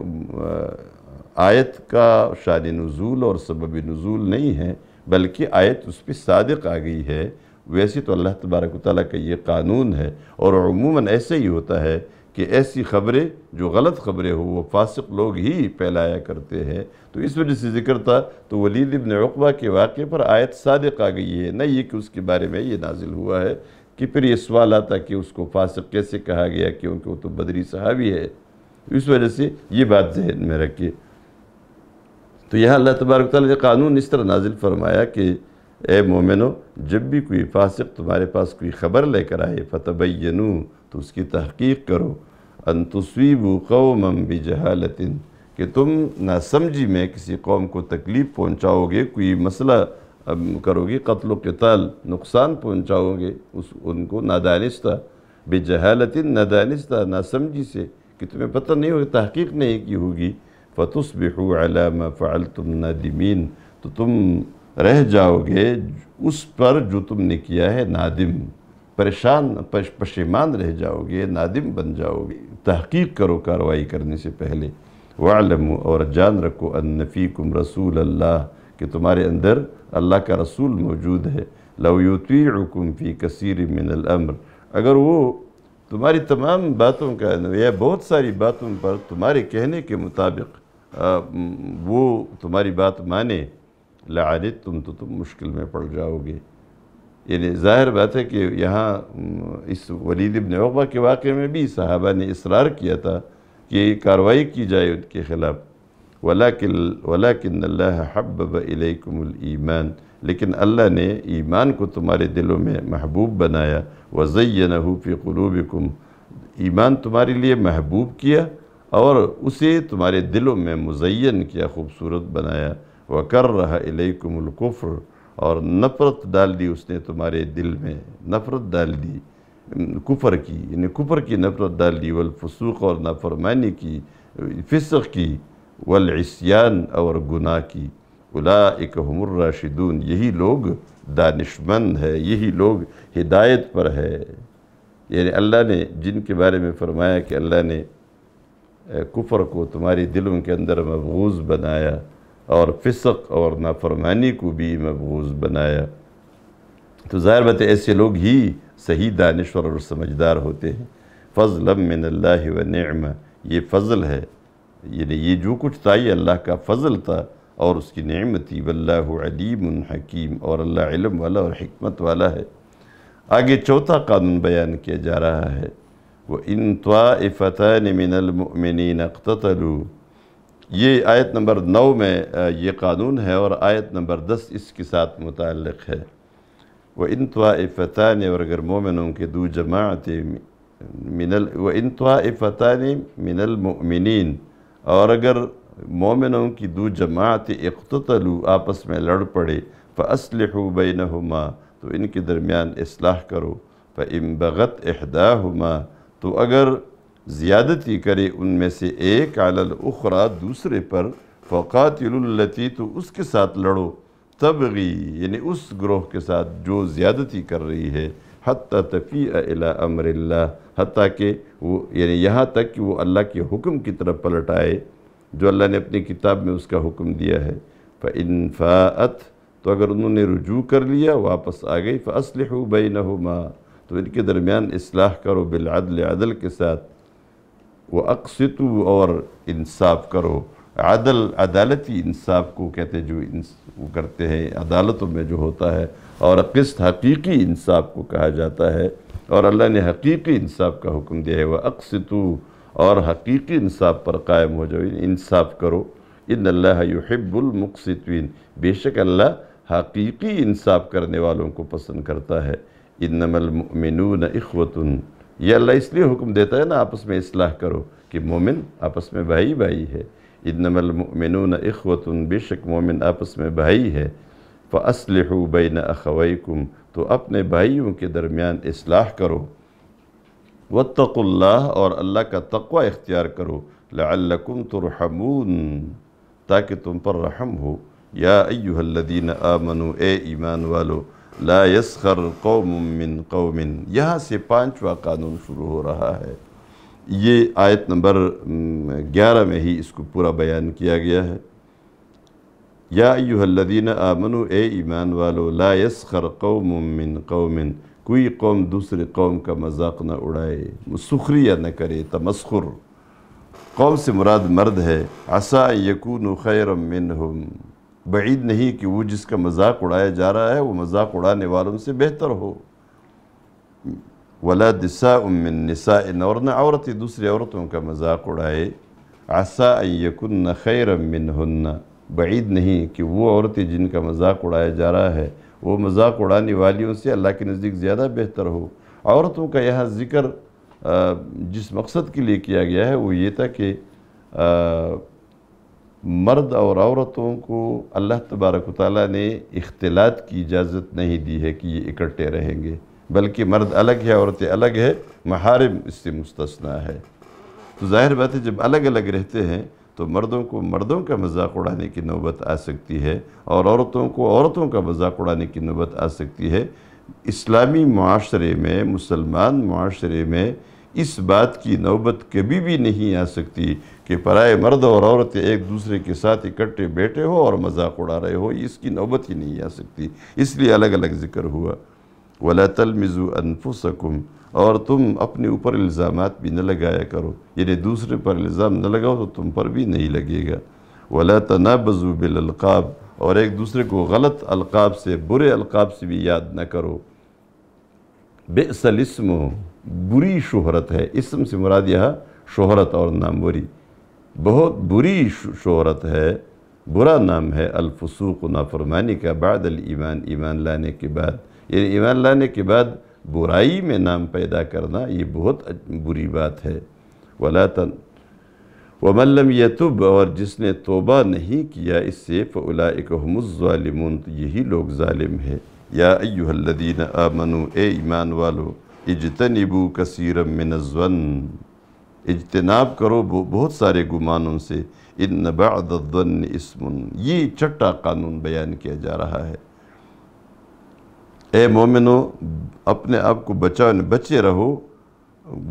آیت کا شان نزول اور سبب نزول نہیں ہے، بلکہ آیت اس پہ صادق آ گئی ہے۔ ویسے تو اللہ تبارک و تعالیٰ کا یہ قانون ہے اور عموماً ایسے ہی ہوتا ہے کہ ایسی خبریں جو غلط خبریں ہو وہ فاسق لوگ ہی پھیلایا کرتے ہیں۔ تو اس وجہ سے ذکر تھا، تو ولید ابن عقبہ کے واقعے پر آیت صادق آ گئی ہے۔ نہ یہ کہ اس کے بارے میں یہ نازل ہوا ہے کہ پھر یہ سوال آتا کہ اس کو فاسق کیسے کہا گیا کیونکہ وہ تو بدری صحابی ہے۔ اس وجہ سے یہ بات ذہن میں رکھیے۔ تو یہاں اللہ تبارک تعالیٰ نے قانون اس طرح نازل فرمایا کہ اے مومنو، جب بھی کوئی فاسق تمہارے پاس کوئی خبر لے کر آئے، فتبینو تو اس کی تحقیق کرو۔ ان تصویبو قوما بجہالت کہ تم ناسمجھی میں کسی قوم کو تکلیف پہنچاؤ گے، کوئی مسئلہ کرو گے قتل و قتال، نقصان پہنچاؤ گے۔ اس، ان کو نادانستہ بجہالت نادانستہ، ناسمجھی سے، کہ تمہیں پتہ نہیں ہوگی تحقیق نہیں کی ہوگی۔ فَتُصْبِحُوا عَلَى مَا فَعَلْتُمْ نَادِمِينَ تو تم رہ جاؤ گے اس پر جو تم نے کیا ہے، نادم۔ پریشان پشیمان رہ جاؤ گے نادم بن جاؤ گے تحقیق کرو کاروائی کرنے سے پہلے۔ وَعْلَمُوا اور جان رکھو ان فِيكُمْ رسول اللہ کہ تمہارے اندر اللہ کا رسول موجود ہے۔ لَوْ يُطِيعُكُمْ فِي كَثِيرٍ مِّنَ الْأَمْرِ۔ اگر وہ تمہاری تمام باتوں کا، یا بہت ساری باتوں پر تمہارے کہنے کے مطابق وہ تمہاری بات مانے لعنت تم تو تم مشکل میں پڑ جاؤ گے یعنی ظاہر بات ہے کہ یہاں اس ولید ابن عقبہ کے واقعے میں بھی صحابہ نے اصرار کیا تھا کہ کاروائی کی جائے ان کے خلاف۔ وَلَكِنَّ اللَّهَ حَبَّبَ إِلَيْكُمُ الْإِيمَانِ لیکن اللہ نے ایمان کو تمہارے دلوں میں محبوب بنایا۔ وَزَيَّنَهُ فِي قُلُوبِكُمْ ایمان تمہارے لیے محبوب کیا اور اسے تمہارے دلوں میں مزین کیا، خوبصورت بنایا۔ وَكَرَّهَ إِلَيْكُمُ الْكُفْرِ اور نفرت ڈال دی اس نے تمہارے دل میں، نفرت ڈال دی، کفر کی یعنی کفر کی نفرت ڈال دی، والفسوق اور نافرمانی کی، فسق کی، والعصیان اور گناہ کی۔ اولئک هم الراشدون، یہی لوگ دانشمند ہے، یہی لوگ ہدایت پر ہے۔ یعنی اللہ نے جن کے بارے میں فرمایا کہ اللہ نے کفر کو تمہاری دلوں کے اندر مبغوض بنایا۔ اور فسق اور نافرمانی کو بھی مبغوض بنایا۔ تو ظاہر بات ایسے لوگ ہی صحیح دانشور اور سمجھدار ہوتے ہیں۔ فضل من اللہ و نعمہ، یہ فضل ہے۔ یعنی یہ جو کچھ تھا، یہ اللہ کا فضل تھا اور اس کی نعمتی واللہ علیم حکیم اور اللہ علم والا اور حکمت والا ہے۔ آگے چوتھا قانون بیان کیا جا رہا ہے۔ وہ ان طوائفتان من المؤمنین یہ آیت نمبر نو میں یہ قانون ہے اور آیت نمبر دس اس کے ساتھ متعلق ہے۔ وہ ان طوائفتان، اور اگر مومنوں کے دو جماعت من ال و ان من المؤمنین، اور اگر مومنوں کی دو جماعت اقتتلوا آپس میں لڑ پڑے فَأَصْلِحُوا بَيْنَهُمَا تو ان کے درمیان اصلاح کرو۔ فَإِن بَغَتْ إِحْدَاهُمَا تو اگر زیادتی کرے ان میں سے ایک علی الاخرى دوسرے پر فَقَاتِلُ الَّتِي تو اس کے ساتھ لڑو۔ تبغی یعنی اس گروہ کے ساتھ جو زیادتی کر رہی ہے۔ حتی تفیع الى امر اللہ حتیٰ کہ وہ یعنی یہاں تک کہ وہ اللہ کے حکم کی طرف پلٹ آئے۔ جو اللہ نے اپنی کتاب میں اس کا حکم دیا ہے۔ فَإِن فَاءَتْ، تو اگر انہوں نے رجوع کر لیا، واپس آ گئی فَأَصْلِحُوا بَيْنَهُمَا، تو ان کے درمیان اصلاح کرو بالعدل، عدل کے ساتھ۔ وہ اور انصاف کرو۔ عدل، عدالتی انصاف کو کہتے جو وہ کرتے ہیں، عدالتوں میں جو ہوتا ہے۔ اور قسط حقیقی انصاف کو کہا جاتا ہے۔ اور اللہ نے حقیقی انصاف کا حکم دیا ہے۔ وہ اور حقیقی انصاف پر قائم ہو جاؤ یعنی انصاف کرو۔ ان اللہ یحب المقصطین بے شک اللہ حقیقی انصاف کرنے والوں کو پسند کرتا ہے۔ انما المؤمنون اخوتن یہ اللہ اس لیے حکم دیتا ہے نا، آپس میں اصلاح کرو کہ مومن آپس میں بھائی بھائی ہے۔ انما المؤمنون اخوتن بے شک مومن آپس میں بھائی ہے۔ فَأَصْلِحُوا بَيْنَ أَخَوَيْكُمْ تو اپنے بھائیوں کے درمیان اصلاح کرو۔ وَاتَّقُوا اللَّهِ اور اللہ کا تقوی اختیار کرو۔ لَعَلَّكُمْ تُرْحَمُونَ، تاکہ تم پر رحم ہو۔ یا ایوہ الذین آمنوا، اے ایمان والو لا يسخر قوم من قوم. یہاں سے پانچواں قانون شروع ہو رہا ہے۔ یہ آیت نمبر گیارہ میں ہی اس کو پورا بیان کیا گیا ہے۔ یا ایوہ الذین آمنوا اے ایمان والو، لا يسخر قوم من قوم. کوئی قوم دوسرے قوم کا مذاق نہ اڑائے، سخریہ نہ کرے، تمسخر۔ قوم سے مراد مرد ہے۔ عسا یکون خیر منہم۔ بعید نہیں کہ وہ جس کا مذاق اڑایا جا رہا ہے، وہ مذاق اڑانے والوں سے بہتر ہو۔ ولا دساء من نساء اور نہ عورت دوسری عورتوں کا مذاق اڑائے۔ عسا یکن خیر منہن بعید نہیں کہ وہ عورتیں جن کا مذاق اڑایا جا رہا ہے، وہ مذاق اڑانے والیوں سے اللہ کے نزدیک زیادہ بہتر ہو۔ عورتوں کا یہاں ذکر جس مقصد کے لیے کیا گیا ہے، وہ یہ تھا کہ مرد اور عورتوں کو اللہ تبارک و تعالیٰ نے اختلاط کی اجازت نہیں دی ہے کہ یہ اکٹھے رہیں گے، بلکہ مرد الگ ہے، عورتیں الگ ہے محارم اس سے مستثنا ہے۔ تو ظاہر بات ہے، جب الگ الگ رہتے ہیں تو مردوں کو مردوں کا مذاق اڑانے کی نوبت آ سکتی ہے اور عورتوں کو عورتوں کا مذاق اڑانے کی نوبت آ سکتی ہے۔ اسلامی معاشرے میں، مسلمان معاشرے میں اس بات کی نوبت کبھی بھی نہیں آ سکتی کہ پرائے مرد اور عورتیں ایک دوسرے کے ساتھ اکٹھے بیٹھے ہو اور مذاق اڑا رہے ہو اس کی نوبت ہی نہیں آ سکتی۔ اس لیے الگ الگ ذکر ہوا۔ وَلَا تَلْمِزُوا أَنفُسَكُمْ، اور تم اپنے اوپر الزامات بھی نہ لگایا کرو۔ یعنی دوسرے پر الزام نہ لگاؤ تو تم پر بھی نہیں لگے گا۔ وَلَا تَنَابَزُوا بِالْأَلْقَابِ، اور ایک دوسرے کو غلط القاب سے، برے القاب سے بھی یاد نہ کرو۔ بِئْسَ الْإِسْمُ بری شہرت ہے۔ اسم سے مراد یہاں شہرت اور ناموری۔ بہت بری شہرت ہے، برا نام ہے الفسوق و نافرمانی کا بعد الایمان، ایمان لانے کے بعد۔ یعنی ایمان لانے کے بعد برائی میں نام پیدا کرنا یہ بہت بری بات ہے۔ وَلَا تَن وَمَن لَمْ يَتُبْ اور جس نے توبہ نہیں کیا اس سے فَأُولَئِكَ هُمُ الظَّالِمُونَ تو یہی لوگ ظالم ہے یا ایوہ الذین آمنوا، اے ایمان والو اجتنبو کثیرم من الظن۔ اجتناب کرو بہت سارے گمانوں سے۔ ان بعد الظن اسم، یہ چٹا قانون بیان کیا جا رہا ہے۔ اے مومنو، اپنے آپ کو بچاؤ بچے رہو۔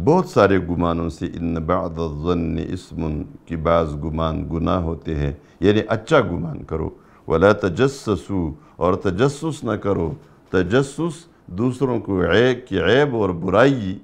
بہت سارے گمانوں سے ان بعد الظن اسم کی بعض گمان گناہ ہوتے ہیں۔ یعنی اچھا گمان کرو۔ ولا تجسسو اور تجسس نہ کرو۔ تجسس دوسروں کو عیب، کی عیب اور برائی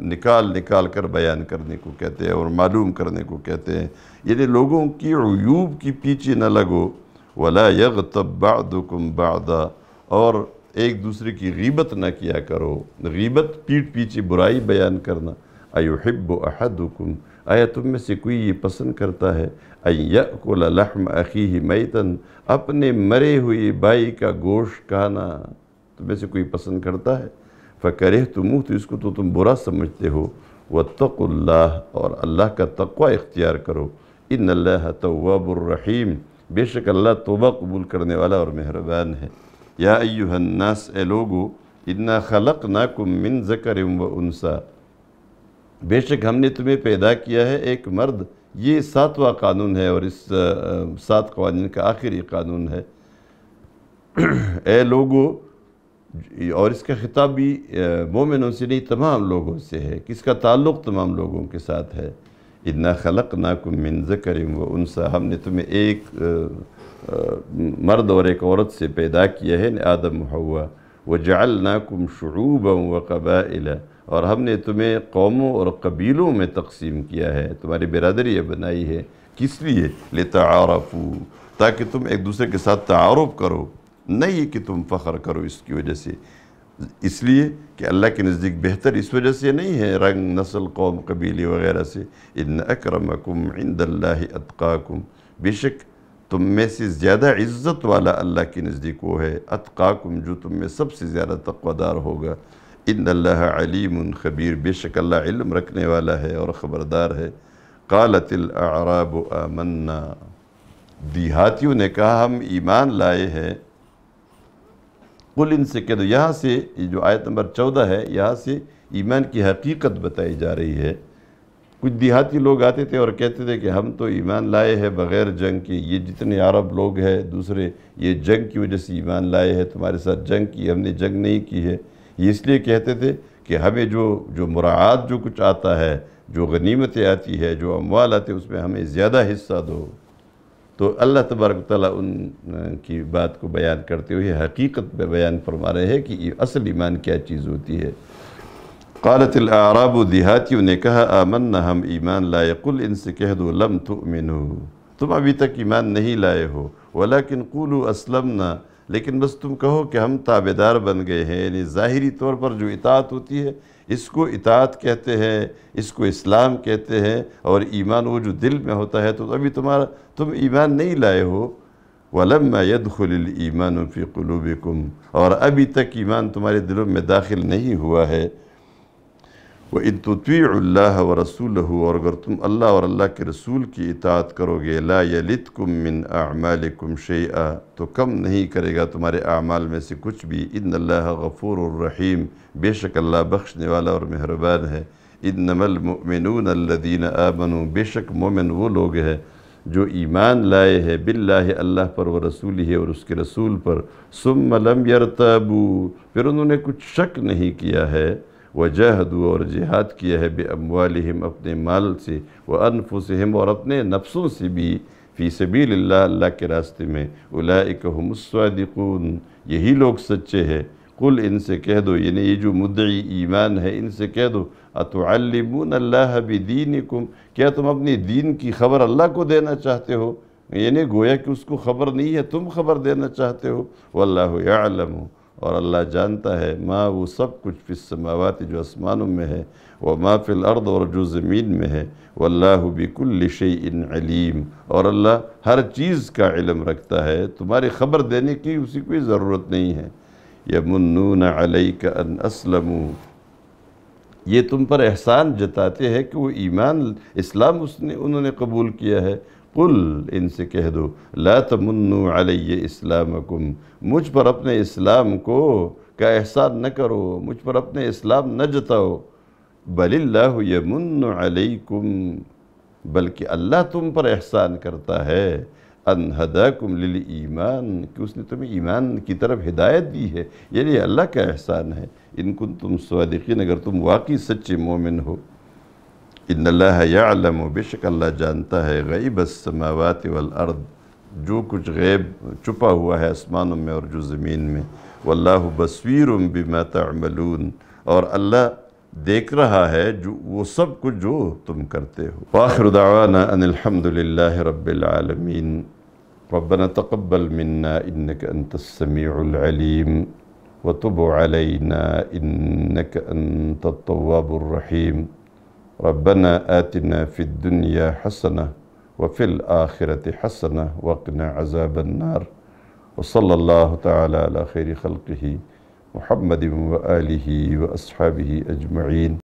نکال نکال کر بیان کرنے کو کہتے ہیں اور معلوم کرنے کو کہتے ہیں۔ یعنی لوگوں کی عیوب کی پیچھے نہ لگو۔ ولا یغتب بعضکم بعضا۔ اور ایک دوسرے کی غیبت نہ کیا کرو۔ غیبت پیٹ پیچھے برائی بیان کرنا۔ ایحب احدکم آیا تم میں سے کوئی یہ پسند کرتا ہے؟ این یأکل لحم اخیہ میتن اپنے مرے ہوئی بائی کا گوشت کھانا۔ تم میں سے کوئی پسند کرتا ہے؟ فکرہ تمو تو اس کو تو تم برا سمجھتے ہو۔ وَاتَّقُوا اللَّهِ، اور اللہ کا تقوی اختیار کرو۔ ان اللہ تواب الرحیم بے شک اللہ توبہ قبول کرنے والا اور مہربان ہے۔ یا ایوہ الناس، اے لوگو انا خلقناکم من ذکر و انسا بے شک ہم نے تمہیں پیدا کیا ہے ایک مرد۔ یہ ساتواں قانون ہے اور اس سات قوانین کا آخری قانون ہے۔ [CLEARS THROAT] اے لوگو اور اس کا خطاب بھی مومنوں سے نہیں، تمام لوگوں سے ہے۔ کس کا تعلق تمام لوگوں کے ساتھ ہے؟ اتنا خلق ناکم من ذکر و انسا ہم نے تمہیں ایک مرد اور ایک عورت سے پیدا کیا ہے یعنی آدم و حوا وجعلناکم شعوبا وقبائل۔ اور ہم نے تمہیں قوموں اور قبیلوں میں تقسیم کیا ہے۔ تمہاری برادری بنائی ہے۔ کس لیے؟ لتعارفو تاکہ تم ایک دوسرے کے ساتھ تعارف کرو۔ نہیں کہ تم فخر کرو اس کی وجہ سے۔ اس لیے کہ اللہ کے نزدیک بہتر اس وجہ سے نہیں ہے رنگ، نسل، قوم قبیلی وغیرہ سے۔ ان اکرمکم عند اللہ اتقاکم۔ بے شک تم میں سے زیادہ عزت والا اللہ کے نزدیک وہ ہے۔ اتقاکم جو تم میں سب سے زیادہ تقویدار ہوگا۔ ان اللہ علیم خبیر۔ بے شک اللہ علم رکھنے والا ہے اور خبردار ہے۔ قالت الاعراب آمنا۔ دیہاتیوں نے کہا، ہم ایمان لائے ہیں۔ قل ان سے کہہ دو، یہاں سے یہ جو آیت نمبر چودہ ہے، یہاں سے ایمان کی حقیقت بتائی جا رہی ہے۔ کچھ دیہاتی لوگ آتے تھے اور کہتے تھے کہ ہم تو ایمان لائے ہیں بغیر جنگ کے، یہ جتنے عرب لوگ ہیں، دوسرے یہ جنگ کی وجہ سے ایمان لائے ہیں، تمہارے ساتھ جنگ کی، ہم نے جنگ نہیں کی ہے۔ یہ اس لیے کہتے تھے کہ ہمیں جو جو مراعات جو کچھ آتا ہے، جو غنیمتیں آتی ہے، جو اموال آتے ہیں، اس میں ہمیں زیادہ حصہ دو۔ تو اللہ تبارک تعالیٰ ان کی بات کو بیان کرتے ہوئے حقیقت پہ بیان فرما رہے ہیں کہ اصل ایمان کیا چیز ہوتی ہے۔ قالت الاعراب دیہاتیوں نے کہا، آمنا ہم ایمان لائے، قل ان سے کہہ دو، لم تؤمنو۔ تم ابھی تک ایمان نہیں لائے ہو، ولیکن قولو اسلمنا۔ لیکن بس تم کہو کہ ہم تابدار بن گئے ہیں یعنی ظاہری طور پر جو اطاعت ہوتی ہے اس کو اطاعت کہتے ہیں، اس کو اسلام کہتے ہیں اور ایمان وہ جو دل میں ہوتا ہے، تو ابھی تمہارا تم ایمان نہیں لائے ہو۔ وَلَمَّا يَدْخُلِ الْإِيمَانُ فِي قُلُوبِكُمْ اور ابھی تک ایمان تمہارے دلوں میں داخل نہیں ہوا ہے۔ وَإِن تُطْوِعُ اللَّهَ وَرَسُولَهُ، اور اگر تم اللہ اور اللہ کے رسول کی اطاعت کرو گے لَا يَلِتْكُم مِّنْ أَعْمَالِكُمْ شَيْئًا، تو کم نہیں کرے گا تمہارے اعمال میں سے کچھ بھی۔ اِنَّ اللَّهَ غَفُورٌ الرحیم بے شک اللہ بخشنے والا اور مہربان ہے۔ اِنَّمَا الْمُؤْمِنُونَ الَّذِينَ آمَنُوا۔ بے شک مومن وہ لوگ ہیں جو ایمان لائے ہیں۔ باللہ اللہ پر و رسول ہے اور اس کے رسول پر۔ ثُمَّ لَمْ يَرْتَابُوا۔ پھر انہوں نے کچھ شک نہیں کیا ہے۔ وجاہدو اور جہاد کیا ہے بے اموالہم اپنے مال سے وانفسہم اور اپنے نفسوں سے بھی فی سبیل اللہ اللہ کے راستے میں اولئک هم الصادقون۔ یہی لوگ سچے ہیں۔ قل ان سے کہہ دو یعنی یہ جو مدعی ایمان ہے، ان سے کہہ دو، اتعلمون اللہ بدینکم؟ کیا تم اپنی دین کی خبر اللہ کو دینا چاہتے ہو؟ یعنی گویا کہ اس کو خبر نہیں ہے، تم خبر دینا چاہتے ہو؟ واللہ یعلم۔ اور اللہ جانتا ہے ما وہ سب کچھ فی السماوات جو اسمانوں میں ہے وما فی الارض اور جو زمین میں ہے۔ واللہ بکل شیء علیم۔ اور اللہ ہر چیز کا علم رکھتا ہے۔ تمہاری خبر دینے کی اسی کوئی ضرورت نہیں ہے۔ یمنون علیک ان اسلموا۔ یہ تم پر احسان جتاتے ہیں کہ وہ ایمان اسلام اس نے، انہوں نے قبول کیا ہے۔ قل ان سے کہہ دو، لا تمنو علی اسلامکم، مجھ پر اپنے اسلام کو کا احسان نہ کرو، مجھ پر اپنے اسلام نہ جتاؤ۔ بل اللہ یمن علیکم، بلکہ اللہ تم پر احسان کرتا ہے۔ ان ہداکم للایمان، کہ اس نے تمہیں ایمان کی طرف ہدایت دی ہے یعنی اللہ کا احسان ہے۔ ان کن تم صادقین، اگر تم واقعی سچے مومن ہو۔ ان اللہ یعلم و بشک اللہ جانتا ہے غیب السماوات والارض، جو کچھ غیب چھپا ہوا ہے اسمانوں میں اور جو زمین میں۔ واللہ بصویر بما تعملون۔ اور اللہ دیکھ رہا ہے جو، وہ سب کچھ جو تم کرتے ہو۔ وآخر دعوانا ان الحمد للہ رب العالمین۔ ربنا تقبل منا انك انت السميع العليم وتب علينا انك انت التواب الرحيم ربنا آتنا في الدنيا حسنة وفي الآخرة حسنة وقنا عذاب النار. وصلى الله تعالى على خير خلقه محمد وآله وأصحابه أجمعين.